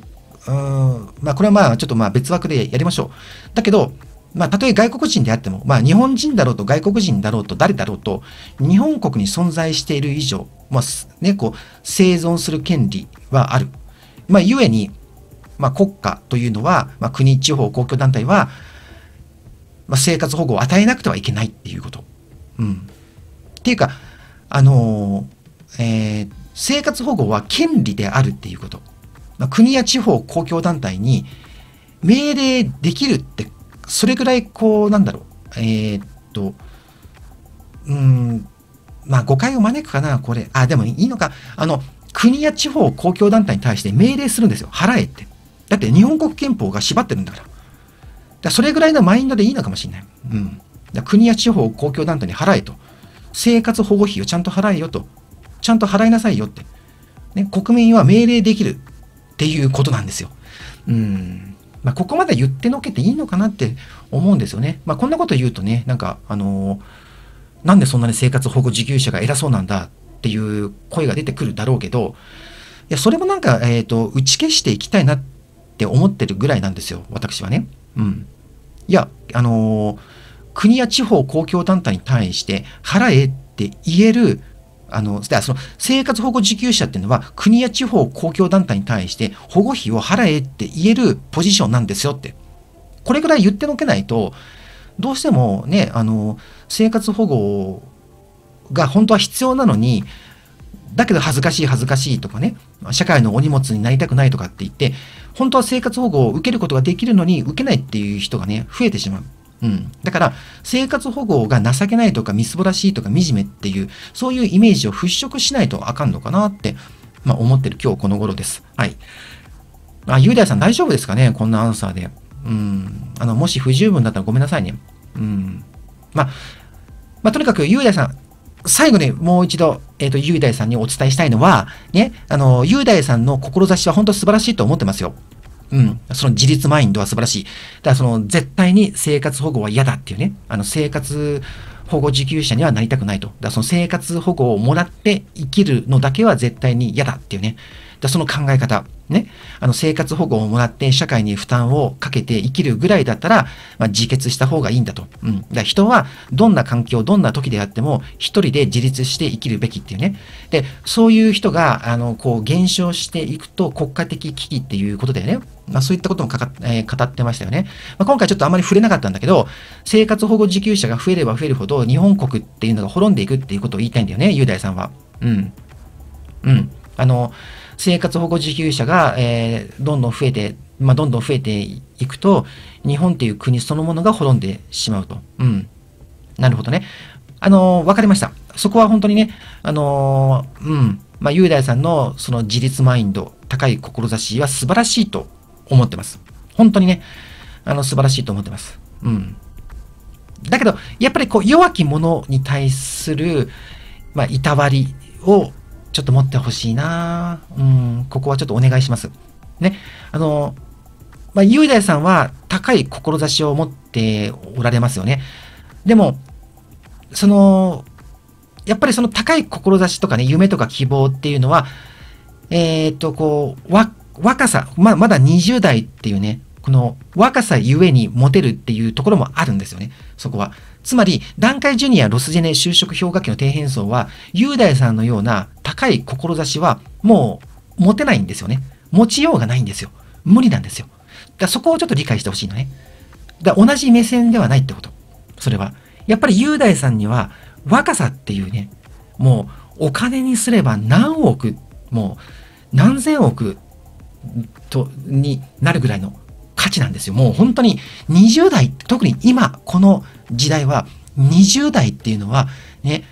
うん、まあ、これはまあ、ちょっとまあ別枠でやりましょう。だけど、まあ、たとえ外国人であっても、まあ、日本人だろうと外国人だろうと誰だろうと、日本国に存在している以上、まあ、ね、こう、生存する権利はある。まあ、ゆえに、まあ、国家というのは、まあ、国、地方、公共団体は、まあ、生活保護を与えなくてはいけないっていうこと。うん。っていうか、あのー、えー、生活保護は権利であるっていうこと。まあ、国や地方、公共団体に命令できるってそれぐらいこう、なんだろう、えー、っと、うん、まあ誤解を招くかな、これ。あ、でもいいのか。あの、国や地方公共団体に対して命令するんですよ。払えって。だって日本国憲法が縛ってるんだから。だそれぐらいのマインドでいいのかもしれない。うん。だ国や地方公共団体に払えと。生活保護費をちゃんと払えよと。ちゃんと払いなさいよって。ね、国民は命令できるっていうことなんですよ。うん。まあ、ここまで言ってのけていいのかなって思うんですよね。まあ、こんなこと言うとね、なんか、あのー、なんでそんなに生活保護受給者が偉そうなんだっていう声が出てくるだろうけど、いや、それもなんか、えっ、ー、と、打ち消していきたいなって思ってるぐらいなんですよ、私はね。うん。いや、あのー、国や地方公共団体に対して払えって言えるあの、その生活保護受給者っていうのは国や地方公共団体に対して保護費を払えって言えるポジションなんですよって。これぐらい言ってのけないと、どうしてもね、あの、生活保護が本当は必要なのに、だけど恥ずかしい恥ずかしいとかね、社会のお荷物になりたくないとかって言って、本当は生活保護を受けることができるのに受けないっていう人がね、増えてしまう。うん。だから、生活保護が情けないとか、みすぼらしいとか、惨めっていう、そういうイメージを払拭しないとあかんのかなって、まあ、思ってる今日この頃です。はい。あ、雄大さん大丈夫ですかね？こんなアンサーで。うん。あの、もし不十分だったらごめんなさいね。うん。まあ、まあ、とにかく雄大さん、最後にもう一度、えっ、ー、と、雄大さんにお伝えしたいのは、ね、あの、雄大さんの志は本当素晴らしいと思ってますよ。うん、その自立マインドは素晴らしい。だからその絶対に生活保護は嫌だっていうね、あの生活保護受給者にはなりたくないと。だからその生活保護をもらって生きるのだけは絶対に嫌だっていうね。だその考え方。ね、あの生活保護をもらって社会に負担をかけて生きるぐらいだったら、まあ、自決した方がいいんだと。うん、だ人はどんな環境、どんな時であっても一人で自立して生きるべきっていうね。で、そういう人があのこう減少していくと国家的危機っていうことだよね。まあ、そういったこともかか、えー、語ってましたよね。まあ、今回ちょっとあまり触れなかったんだけど、生活保護受給者が増えれば増えるほど日本国っていうのが滅んでいくっていうことを言いたいんだよね、雄大さんは。うん。うん。あの、生活保護受給者が、えー、どんどん増えて、まあ、どんどん増えていくと、日本っていう国そのものが滅んでしまうと。うん。なるほどね。あのー、わかりました。そこは本当にね、あのー、うん。まあ、雄大さんのその自立マインド、高い志は素晴らしいと思ってます。本当にね、あの、素晴らしいと思ってます。うん。だけど、やっぱりこう、弱き者に対する、まあ、いたわりをちょっと持ってほしいなうん、ここはちょっとお願いします。ね。あの、まあ、雄大さんは高い志を持っておられますよね。でも、その、やっぱりその高い志とかね、夢とか希望っていうのは、えっ、と、こう、若さ、ままだ20代っていうね、この若さゆえにモテるっていうところもあるんですよね、そこは。つまり、団塊ジュニアロスジェネ就職氷河期の底辺層は、雄大さんのような高い志はもう持てないんですよね。持ちようがないんですよ。無理なんですよ。だそこをちょっと理解してほしいのね。だ同じ目線ではないってこと。それは。やっぱり雄大さんには若さっていうね、もうお金にすれば何億、もう何千億とになるぐらいの価値なんですよ。もう本当に20代、特に今この時代は20代っていうのはね、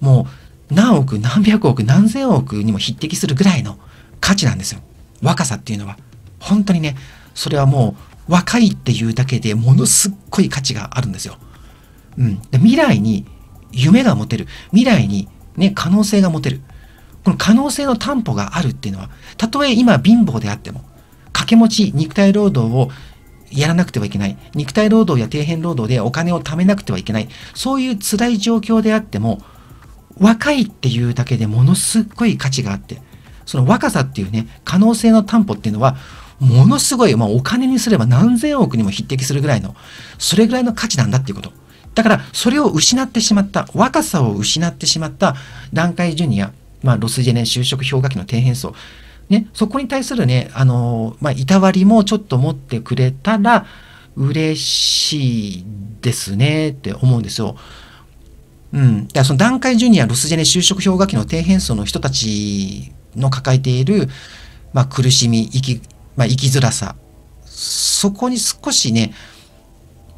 もう何億、何百億、何千億にも匹敵するぐらいの価値なんですよ。若さっていうのは。本当にね、それはもう若いっていうだけでものすっごい価値があるんですよ。うん。で未来に夢が持てる。未来にね、可能性が持てる。この可能性の担保があるっていうのは、たとえ今貧乏であっても、掛け持ち、肉体労働をやらなくてはいけない。肉体労働や底辺労働でお金を貯めなくてはいけない。そういう辛い状況であっても、若いっていうだけでものすっごい価値があって、その若さっていうね、可能性の担保っていうのは、ものすごい、まあ、お金にすれば何千億にも匹敵するぐらいの、それぐらいの価値なんだっていうこと。だから、それを失ってしまった、若さを失ってしまった団塊ジュニア、まあ、ロスジェネ就職氷河期の底辺層、ね、そこに対するね、あのまあ、いたわりもちょっと持ってくれたら嬉しいですねって思うんですよ。うん。だからその団塊ジュニア、ロスジェネ就職氷河期の底辺層の人たちの抱えている、まあ、苦しみ、生き、まあ、生きづらさ、そこに少しね、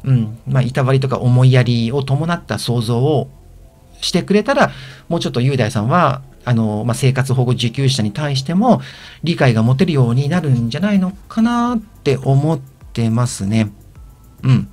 うん、まあ、いたわりとか思いやりを伴った想像をしてくれたら、もうちょっと雄大さんは、あの、まあ、生活保護受給者に対しても理解が持てるようになるんじゃないのかなって思ってますね。うん。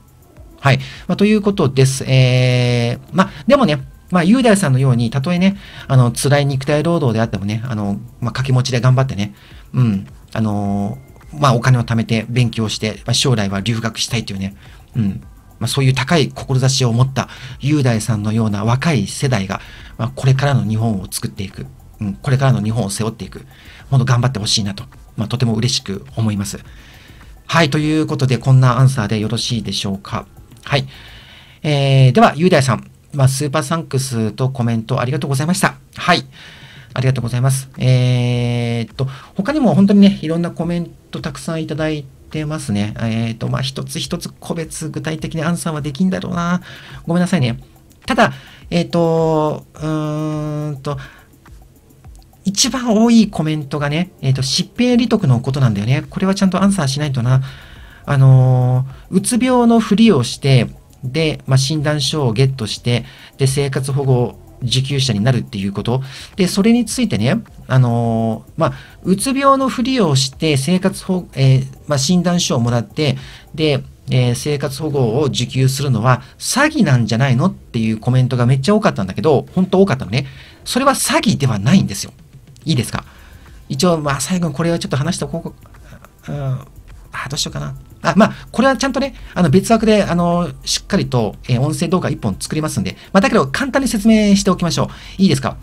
はい。まあ、ということです。えー、まあ、でもね、まあ、雄大さんのように、たとえね、あの、辛い肉体労働であってもね、あの、まあ、掛け持ちで頑張ってね、うん、あの、まあ、お金を貯めて勉強して、まあ、将来は留学したいというね、うん、まあ、そういう高い志を持った雄大さんのような若い世代が、まあ、これからの日本を作っていく、うん、これからの日本を背負っていく、本当頑張ってほしいなと、まあ、とても嬉しく思います。はい、ということで、こんなアンサーでよろしいでしょうか。はい。えー、では、雄大さん、まあ、スーパーサンクスとコメントありがとうございました。はい。ありがとうございます。えー、っと、他にも本当にね、いろんなコメントたくさんいただいてますね。えっ、ー、と、まあ、一つ一つ個別具体的にアンサーはできんだろうな。ごめんなさいね。ただ、えっ、ー、と、うーんと、一番多いコメントがね、えっ、ー、と、疾病利得のことなんだよね。これはちゃんとアンサーしないとな。あのうつ病のふりをして、で、まあ、診断書をゲットして、で、生活保護受給者になるっていうこと。で、それについてね、あのー、まあ、うつ病のふりをして生活保、えー、まあ、診断書をもらって、で、えー、生活保護を受給するのは詐欺なんじゃないのっていうコメントがめっちゃ多かったんだけど、本当多かったのね。それは詐欺ではないんですよ。いいですか？一応、まあ、最後にこれはちょっと話しておこう。うん、あ、どうしようかな。あまあ、これはちゃんとね、あの別枠で、あの、しっかりと、えー、音声動画1本作りますんで、まあ、だけど簡単に説明しておきましょう。いいですか？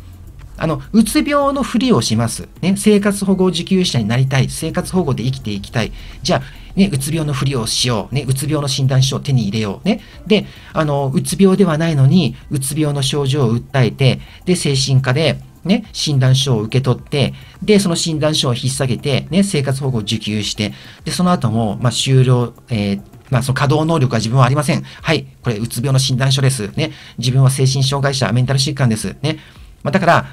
あの、うつ病のふりをします。ね、生活保護受給者になりたい。生活保護で生きていきたい。じゃあ、ね、うつ病のふりをしよう。ね、うつ病の診断書を手に入れよう。ね。で、あの、うつ病ではないのに、うつ病の症状を訴えて、で、精神科で、ね、診断書を受け取って、で、その診断書を引っ提げて、ね、生活保護を受給して、で、その後も、まあ、終了、えー、まあ、その稼働能力は自分はありません。はい。これ、うつ病の診断書です。ね。自分は精神障害者、メンタル疾患です。ね。まあ、だから、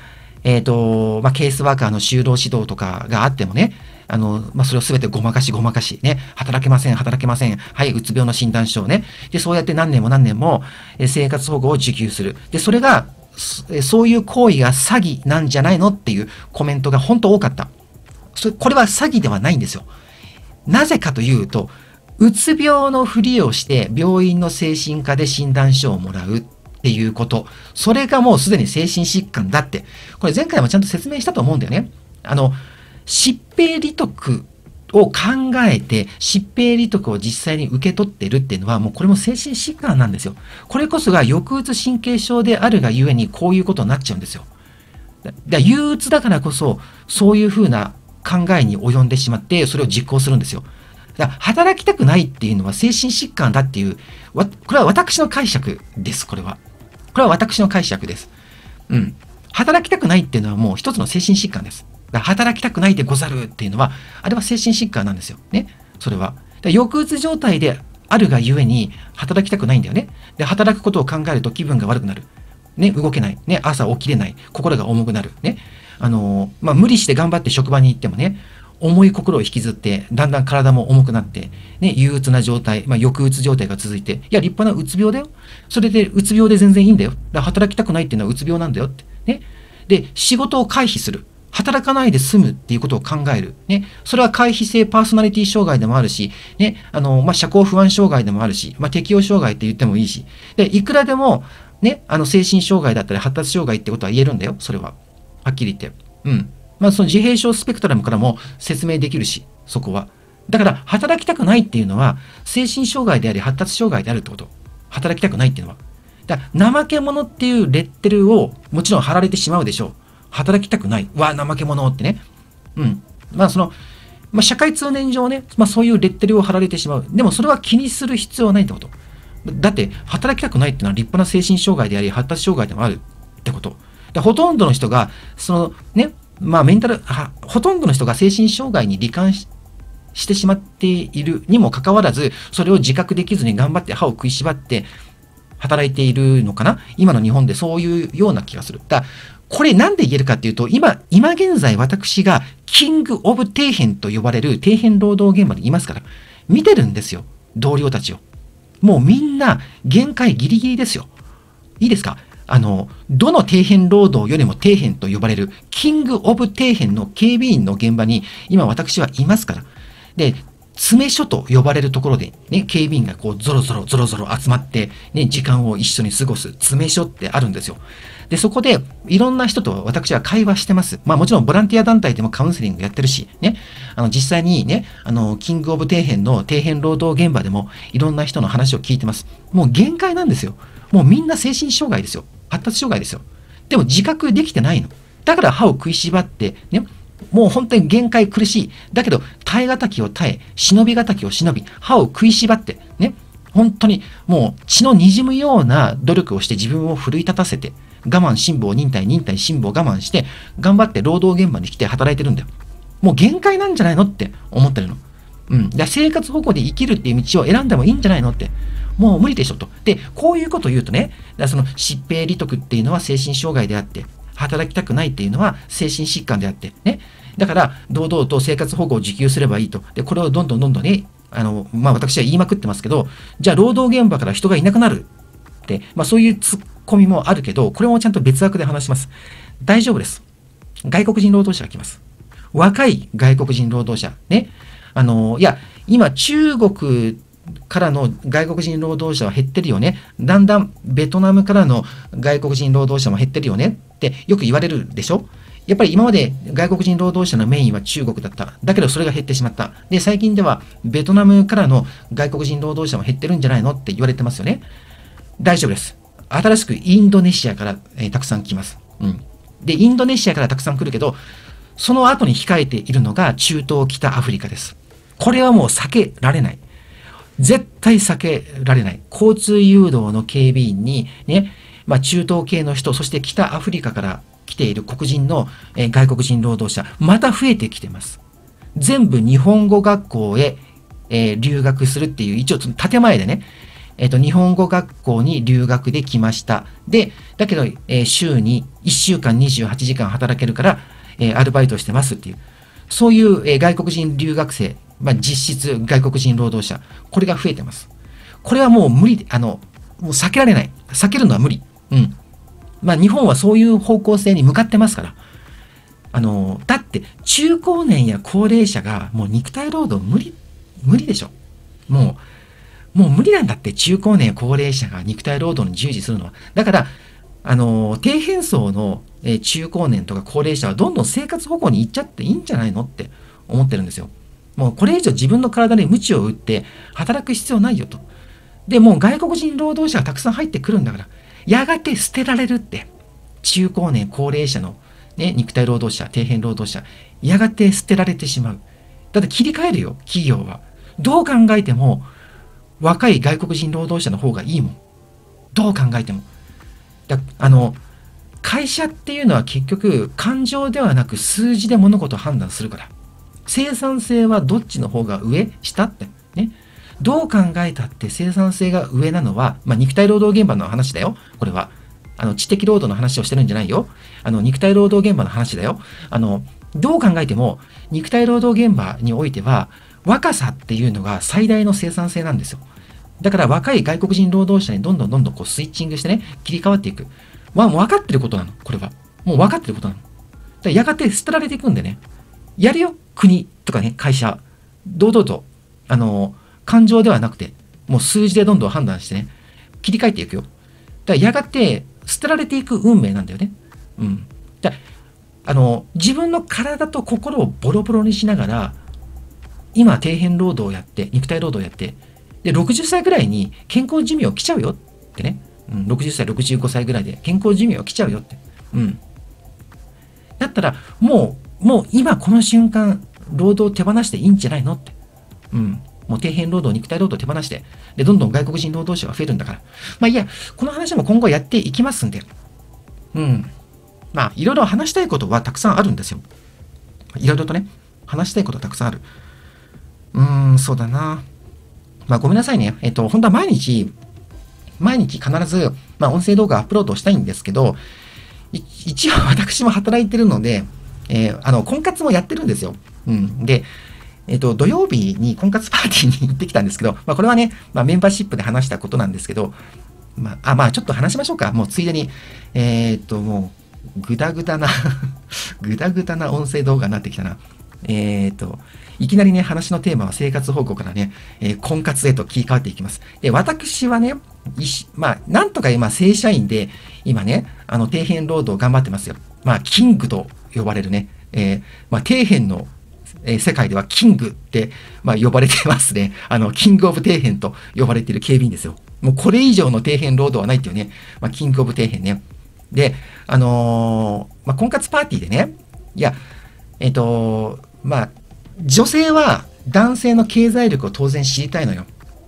えっ、ー、と、まあ、ケースワーカーの就労指導とかがあってもね、あの、まあ、それをすべてごまかしごまかし、ね、働けません、働けません、はい、うつ病の診断書をね、で、そうやって何年も何年も、え生活保護を受給する。で、それが、そういう行為が詐欺なんじゃないのっていうコメントが本当多かった。それこれは詐欺ではないんですよ。なぜかというと、うつ病のふりをして病院の精神科で診断書をもらうっていうこと。それがもうすでに精神疾患だって。これ前回もちゃんと説明したと思うんだよね。あの、疾病利得を考えて疾病利得を実際に受け取ってるっていうのはもうこれも精神疾患なんですよ。これこそが抑うつ神経症であるがゆえにこういうことになっちゃうんですよ。だ憂鬱だからこそそういうふうな考えに及んでしまってそれを実行するんですよ。だから働きたくないっていうのは精神疾患だっていうこれは私の解釈ですこれは。これは私の解釈です。うん。働きたくないっていうのはもう一つの精神疾患です。働きたくないでござるっていうのは、あれは精神疾患なんですよ。ね。それは。抑うつ状態であるがゆえに働きたくないんだよね。で、働くことを考えると気分が悪くなる。ね、動けない。ね、朝起きれない。心が重くなる。ね。あのまあ、無理して頑張って職場に行ってもね、重い心を引きずって、だんだん体も重くなって、ね、憂鬱な状態、まあ、抑うつ状態が続いて、いや、立派なうつ病だよ。それで、うつ病で全然いいんだよ。だ働きたくないっていうのはうつ病なんだよって。ね。で、仕事を回避する。働かないで済むっていうことを考える。ね。それは回避性パーソナリティ障害でもあるし、ね。あの、まあ、社交不安障害でもあるし、まあ、適応障害って言ってもいいし。で、いくらでも、ね、あの、精神障害だったり発達障害ってことは言えるんだよ。それは。はっきり言って。うん。まあ、その自閉症スペクトラムからも説明できるし、そこは。だから、働きたくないっていうのは、精神障害であり、発達障害であるってこと。働きたくないっていうのは。だ怠け者っていうレッテルをもちろん貼られてしまうでしょう。働きたくない。わ、怠け者ってね。うん。まあ、その、まあ、社会通念上ね、まあ、そういうレッテルを貼られてしまう。でも、それは気にする必要はないってこと。だって、働きたくないっていうのは立派な精神障害であり、発達障害でもあるってこと。でほとんどの人が、そのね、まあ、メンタルほとんどの人が精神障害に罹患してしまっているにもかかわらず、それを自覚できずに頑張って歯を食いしばって働いているのかな今の日本でそういうような気がする。だこれなんで言えるかっていうと、今、今現在私がキング・オブ・底辺と呼ばれる底辺労働現場にいますから、見てるんですよ。同僚たちを。もうみんな限界ギリギリですよ。いいですか？あの、どの底辺労働よりも底辺と呼ばれる、キング・オブ・底辺の警備員の現場に、今私はいますから。で、詰め所と呼ばれるところで、ね、警備員がこう、ゾロゾロ、ゾロゾロ集まって、ね、時間を一緒に過ごす詰め所ってあるんですよ。で、そこで、いろんな人と私は会話してます。まあもちろんボランティア団体でもカウンセリングやってるし、ね、あの、実際にね、あの、キングオブ底辺の底辺労働現場でも、いろんな人の話を聞いてます。もう限界なんですよ。もうみんな精神障害ですよ。発達障害ですよ。でも自覚できてないの。だから歯を食いしばって、ね、もう本当に限界苦しい。だけど、耐え難きを耐え、忍び難きを忍び、歯を食いしばって、ね、本当にもう血の滲むような努力をして自分を奮い立たせて、我慢、辛抱、忍耐、忍耐、辛抱、我慢して、頑張って労働現場に来て働いてるんだよ。もう限界なんじゃないのって思ってるの。うん。だ生活保護で生きるっていう道を選んでもいいんじゃないのって。もう無理でしょと。で、こういうことを言うとね、だその疾病利得っていうのは精神障害であって、働きたくないっていうのは精神疾患であって、ね。だから、堂々と生活保護を受給すればいいと。で、これをどんどんどんどんね、あの、まあ私は言いまくってますけど、じゃあ労働現場から人がいなくなるって、まあそういうツッコミもあるけど、これもちゃんと別枠で話します。大丈夫です。外国人労働者が来ます。若い外国人労働者。ね。あの、いや、今中国からの外国人労働者は減ってるよね。だんだんベトナムからの外国人労働者も減ってるよねってよく言われるでしょやっぱり今まで外国人労働者のメインは中国だった。だけどそれが減ってしまった。で、最近ではベトナムからの外国人労働者も減ってるんじゃないのって言われてますよね。大丈夫です。新しくインドネシアから、えー、たくさん来ます。うん。で、インドネシアからたくさん来るけど、その後に控えているのが中東北アフリカです。これはもう避けられない。絶対避けられない。交通誘導の警備員に、ね、まあ、中東系の人、そして北アフリカから来ている黒人の、えー、外国人労働者、また増えてきてます。全部日本語学校へ、えー、留学するっていう、一応その、建前でね、えっ、と、日本語学校に留学できました。で、だけど、えー、週に1週間28時間働けるから、えー、アルバイトしてますっていう、そういう、えー、外国人留学生、まあ、実質外国人労働者、これが増えてます。これはもう無理、あの、もう避けられない。避けるのは無理。うん。まあ、日本はそういう方向性に向かってますから。あの、だって、中高年や高齢者がもう肉体労働無理、無理でしょ。もう、もう無理なんだって、中高年高齢者が肉体労働に従事するのは。だから、あの、低変層の中高年とか高齢者はどんどん生活保護に行っちゃっていいんじゃないのって思ってるんですよ。もうこれ以上自分の体に鞭を打って働く必要ないよと。で、もう外国人労働者がたくさん入ってくるんだから、やがて捨てられるって。中高年、高齢者の、ね、肉体労働者、底辺労働者、やがて捨てられてしまう。だって切り替えるよ、企業は。どう考えても、若い外国人労働者の方がいいもん。どう考えても。だあの、会社っていうのは結局、感情ではなく数字で物事を判断するから。生産性はどっちの方が上？下って。ね。どう考えたって生産性が上なのは、まあ、肉体労働現場の話だよ。これは。あの、知的労働の話をしてるんじゃないよ。あの、肉体労働現場の話だよ。あの、どう考えても、肉体労働現場においては、若さっていうのが最大の生産性なんですよ。だから若い外国人労働者にどんどんどんどんこうスイッチングしてね、切り替わっていく。まあ、もう分かってることなの、これは。もう分かってることなの。だやがて捨てられていくんでね、やるよ、国とかね、会社。堂々と、あの、感情ではなくて、もう数字でどんどん判断してね、切り替えていくよ。だからやがて捨てられていく運命なんだよね。うん。だあの、自分の体と心をボロボロにしながら、今、底辺労働をやって、肉体労働をやって、で、60歳ぐらいに健康寿命来ちゃうよってね。うん、60歳、65歳ぐらいで健康寿命来ちゃうよって。うん。だったら、もう、もう今この瞬間、労働を手放していいんじゃないのって。うん。もう底辺労働、肉体労働を手放して、で、どんどん外国人労働者が増えるんだから。まあいいや、この話も今後やっていきますんで。うん。まあ、いろいろ話したいことはたくさんあるんですよ。いろいろとね、話したいことはたくさんある。うーん、そうだな。まあ、ごめんなさいね。えっと、本当は毎日、毎日必ず、まあ、音声動画アップロードしたいんですけど、一応私も働いてるので、えー、あの、婚活もやってるんですよ。うん。で、えっ、と、土曜日に婚活パーティーに行ってきたんですけど、まあ、これはね、まあ、メンバーシップで話したことなんですけど、まあ、あ、まあ、ちょっと話しましょうか。もうついでに、えー、っと、もう、ぐだぐだなぐだぐだな音声動画になってきたな。えー、っと、いきなりね、話のテーマは生活保護からね、えー、婚活へと切り替わっていきます。で、私はね、まあ、なんとか今、正社員で、今ね、あの、底辺労働頑張ってますよ。まあ、キングと呼ばれるね、えー、まあ、底辺のえ世界ではキングって、まあ、呼ばれてますね。あの、キングオブ底辺と呼ばれている警備員ですよ。もうこれ以上の底辺労働はないっていうね、まあ、キングオブ底辺ね。で、あのー、まあ、婚活パーティーでね、いや、えっ、ー、と、まあ、女性は男性の経済力を当然知りたいのよ。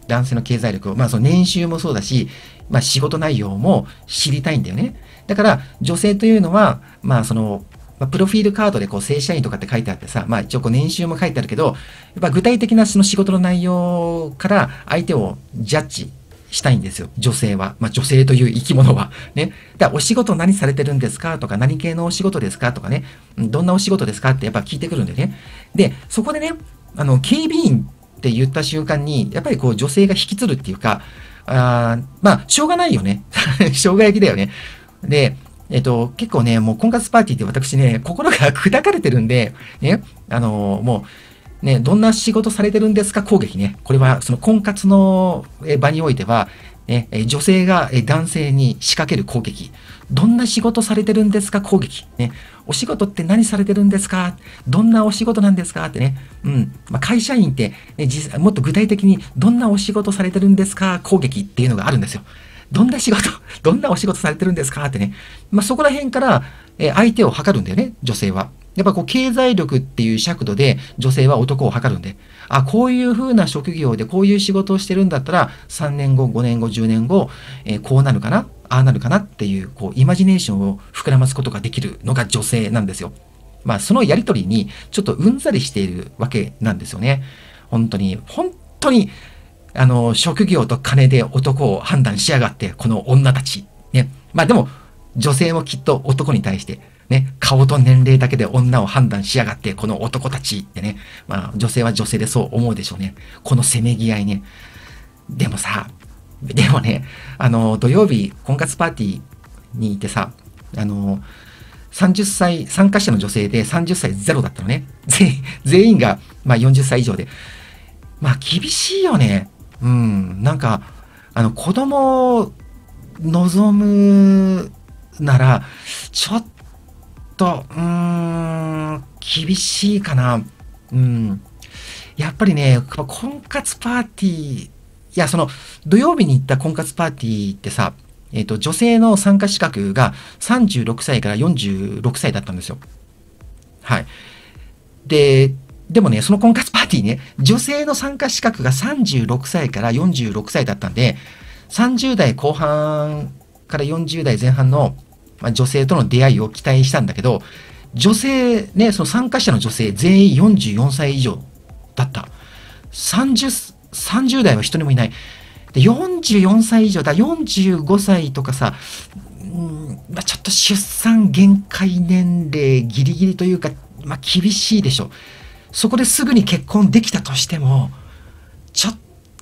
男性の経済力を。まあ、その年収もそうだし、まあ、仕事内容も知りたいんだよね。だから、女性というのは、まあ、その、まあ、プロフィールカードでこう正社員とかって書いてあってさ、まあ一応こう年収も書いてあるけど、やっぱ具体的なその仕事の内容から相手をジャッジしたいんですよ。女性は。まあ女性という生き物は。ね。だからお仕事何されてるんですか？とか何系のお仕事ですか？とかね。どんなお仕事ですか？ってやっぱ聞いてくるんでね。で、そこでね、あの、警備員って言った瞬間に、やっぱりこう女性が引きつるっていうか、あまあ、しょうがないよね。生姜焼きだよね。で、えっと、結構ね、もう婚活パーティーって私ね、心が砕かれてるんで、ね、あの、もう、ね、どんな仕事されてるんですか？攻撃ね。これは、その婚活の場においては、ね、女性が男性に仕掛ける攻撃。どんな仕事されてるんですか？攻撃。ね。お仕事って何されてるんですか？どんなお仕事なんですか？ってね。うん。まあ、会社員って、ね、実もっと具体的にどんなお仕事されてるんですか？攻撃っていうのがあるんですよ。どんな仕事、どんなお仕事されてるんですか？ってね。まあ、そこら辺から、え相手を測るんだよね、女性は。やっぱこう、経済力っていう尺度で女性は男を測るんで、あ、こういう風な職業でこういう仕事をしてるんだったら、3年後、5年後、10年後、えー、こうなるかなああなるかなっていう、こう、イマジネーションを膨らますことができるのが女性なんですよ。まあ、そのやりとりに、ちょっとうんざりしているわけなんですよね。本当に、本当に、あの、職業と金で男を判断しやがって、この女たち。ね。まあでも、女性もきっと男に対して、ね、顔と年齢だけで女を判断しやがって、この男たちってね。まあ、女性は女性でそう思うでしょうね。このせめぎ合いね。でもさ、でもね、あの、土曜日、婚活パーティーにいてさ、あの、30歳、参加者の女性で30歳ゼロだったのね。全員が、まあ、40歳以上で。まあ、厳しいよね。うん、なんか、あの、子供を望むなら、ちょっと、うーん、厳しいかな。うん。やっぱりね、婚活パーティー、いや、その、土曜日に行った婚活パーティーってさ、えっ、ー、と、女性の参加資格が36歳から46歳だったんですよ。はい。で、でもね、その婚活パーティーね、女性の参加資格が36歳から46歳だったんで、30代後半から40代前半の、まあ、女性との出会いを期待したんだけど、女性、ね、その参加者の女性全員44歳以上だった。30、30代は一人もいない。で、44歳以上だ、45歳とかさ、うんまあ、ちょっと出産限界年齢ギリギリというか、まあ、厳しいでしょ。そこですぐに結婚できたとしても、ちょっ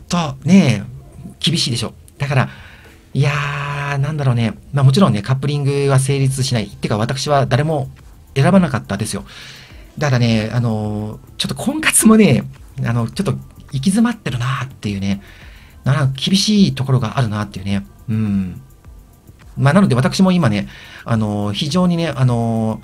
とね、厳しいでしょ。だから、いやー、なんだろうね。まあもちろんね、カップリングは成立しない。ってか私は誰も選ばなかったですよ。だからね、あの、ちょっと婚活もね、あの、ちょっと行き詰まってるなっていうね、な厳しいところがあるなっていうね。うん。まあなので私も今ね、あの、非常にね、あの、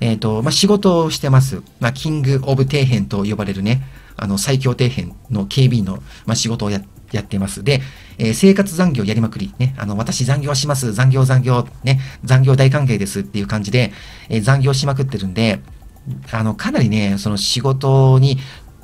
えっ、ー、と、まあ、仕事をしてます。まあ、キング・オブ・底辺と呼ばれるね、あの、最強底辺の警備員の、まあ、仕事をやっやっています。で、えー、生活残業やりまくり、ね、あの、私残業します、残業残業、ね、残業大歓迎ですっていう感じで、えー、残業しまくってるんで、あの、かなりね、その仕事に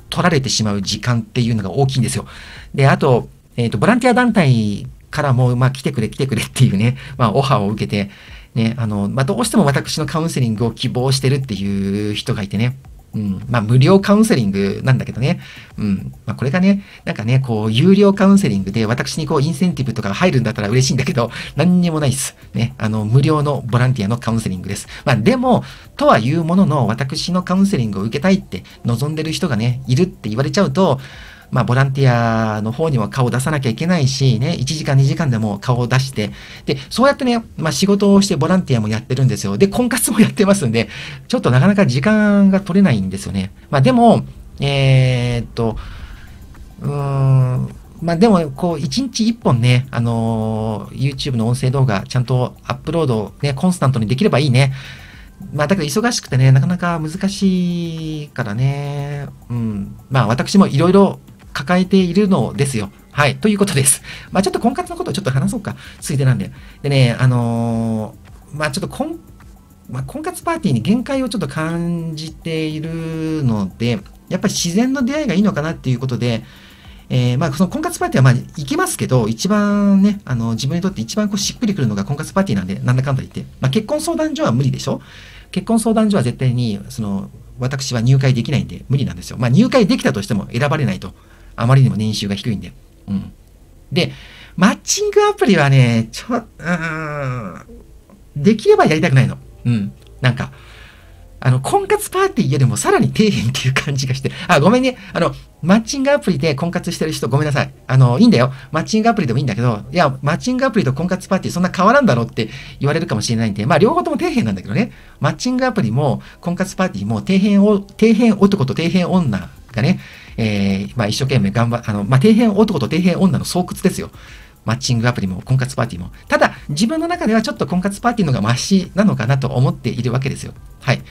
取られてしまう時間っていうのが大きいんですよ。で、あと、えっ、ー、と、ボランティア団体からも、まあ、来てくれ、来てくれっていうね、まあ、オファーを受けて、ね、あの、まあ、どうしても私のカウンセリングを希望してるっていう人がいてね、うん、まあ、無料カウンセリングなんだけどね、うん、まあ、これがね、なんかね、こう、有料カウンセリングで私にこう、インセンティブとかが入るんだったら嬉しいんだけど、何にもないっす。ね、あの、無料のボランティアのカウンセリングです。まあ、でも、とはいうものの、私のカウンセリングを受けたいって望んでる人がね、いるって言われちゃうと、まあ、ボランティアの方には顔を出さなきゃいけないし、ね、1時間2時間でも顔を出して、で、そうやってね、まあ、仕事をしてボランティアもやってるんですよ。で、婚活もやってますんで、ちょっとなかなか時間が取れないんですよね。まあ、でも、えー、っと、うーん、まあでも、こう、一日一本ね、あのー、YouTube の音声動画、ちゃんとアップロード、ね、コンスタントにできればいいね。まあ、だけど忙しくてね、なかなか難しいからね。うん。まあ、私もいろいろ抱えているのですよ。はい。ということです。まあちょっと婚活のことをちょっと話そうか。ついでなんで。でね、あのー、まあちょっと婚、まあ、婚活パーティーに限界をちょっと感じているので、やっぱり自然の出会いがいいのかなっていうことで、えー、まあその婚活パーティーはまあ行きますけど、一番ね、あの自分にとって一番こうしっくりくるのが婚活パーティーなんで、なんだかんだ言って。まあ結婚相談所は無理でしょ？結婚相談所は絶対に、その、私は入会できないんで無理なんですよ。まあ入会できたとしても選ばれないと。あまりにも年収が低いんで。うん。で、マッチングアプリはね、ちょ、うん、できればやりたくないの。うん。なんか、あの、婚活パーティーよりもさらに底辺っていう感じがして、あ、ごめんね。あの、マッチングアプリで婚活してる人ごめんなさい。あの、いいんだよ。マッチングアプリでもいいんだけど、いや、マッチングアプリと婚活パーティーそんな変わらんだろって言われるかもしれないんで、まあ、両方とも底辺なんだけどね。マッチングアプリも婚活パーティーも底辺を、底辺男と底辺女がね、えー、まあ、一生懸命頑張、あの、まあ、底辺男と底辺女の巣窟ですよ。マッチングアプリも婚活パーティーも。ただ、自分の中ではちょっと婚活パーティーの方がマシなのかなと思っているわけですよ。はい。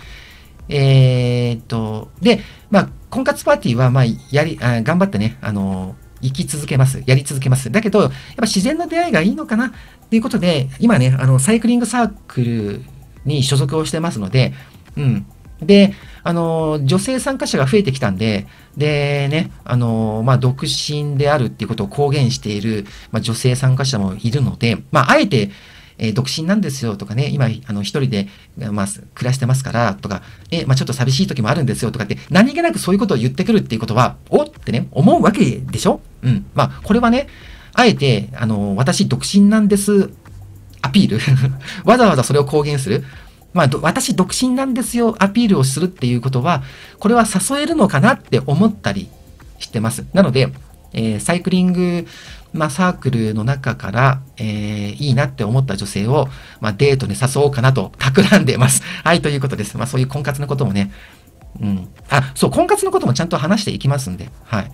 えー、っと、で、まあ、婚活パーティーは、まあ、やり、あ頑張ってね、あの、生き続けます。やり続けます。だけど、やっぱ自然の出会いがいいのかな？っていうことで、今ね、あの、サイクリングサークルに所属をしてますので、うん。で、あの、女性参加者が増えてきたんで、でね、あの、まあ、独身であるっていうことを公言している、まあ、女性参加者もいるので、まあ、あえて、え、独身なんですよとかね、今、あの、一人で、まあ、暮らしてますからとか、え、まあ、ちょっと寂しい時もあるんですよとかって、何気なくそういうことを言ってくるっていうことは、おってね、思うわけでしょ？うん。まあ、これはね、あえて、あの、私独身なんですアピール わざわざそれを公言する。まあ、私独身なんですよアピールをするっていうことは、これは誘えるのかなって思ったりしてます。なので、えー、サイクリング、まあ、サークルの中から、えー、いいなって思った女性を、まあ、デートに誘おうかなと企んでます。はい、ということです。まあ、そういう婚活のこともね、うん。あ、そう、婚活のこともちゃんと話していきますんで、はい。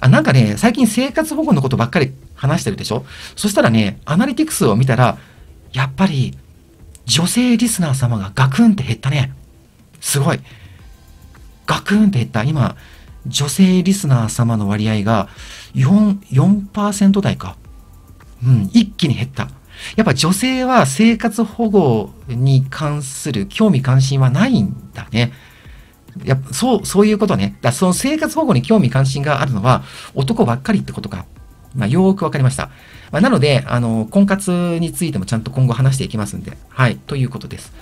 あ、なんかね、最近生活保護のことばっかり話してるでしょ？そしたらね、アナリティクスを見たら、やっぱり、女性リスナー様がガクンって減ったね。すごい。ガクンって減った。今、女性リスナー様の割合が4、4%台か。うん、一気に減った。やっぱ女性は生活保護に関する興味関心はないんだね。やっぱそう、そういうことね。だその生活保護に興味関心があるのは男ばっかりってことか。まあ、よーくわかりました。まあ、なので、あの、婚活についてもちゃんと今後話していきますんで。はい、ということです。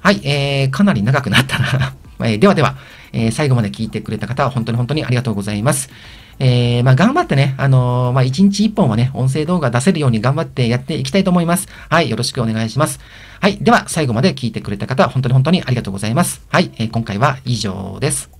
はい、えー、かなり長くなったな。えー、ではでは、えー、最後まで聞いてくれた方は本当に本当にありがとうございます。えー、まあ、頑張ってね、あのー、まあ、1日1本はね、音声動画出せるように頑張ってやっていきたいと思います。はい、よろしくお願いします。はい、では、最後まで聞いてくれた方、本当に本当にありがとうございます。はい、えー、今回は以上です。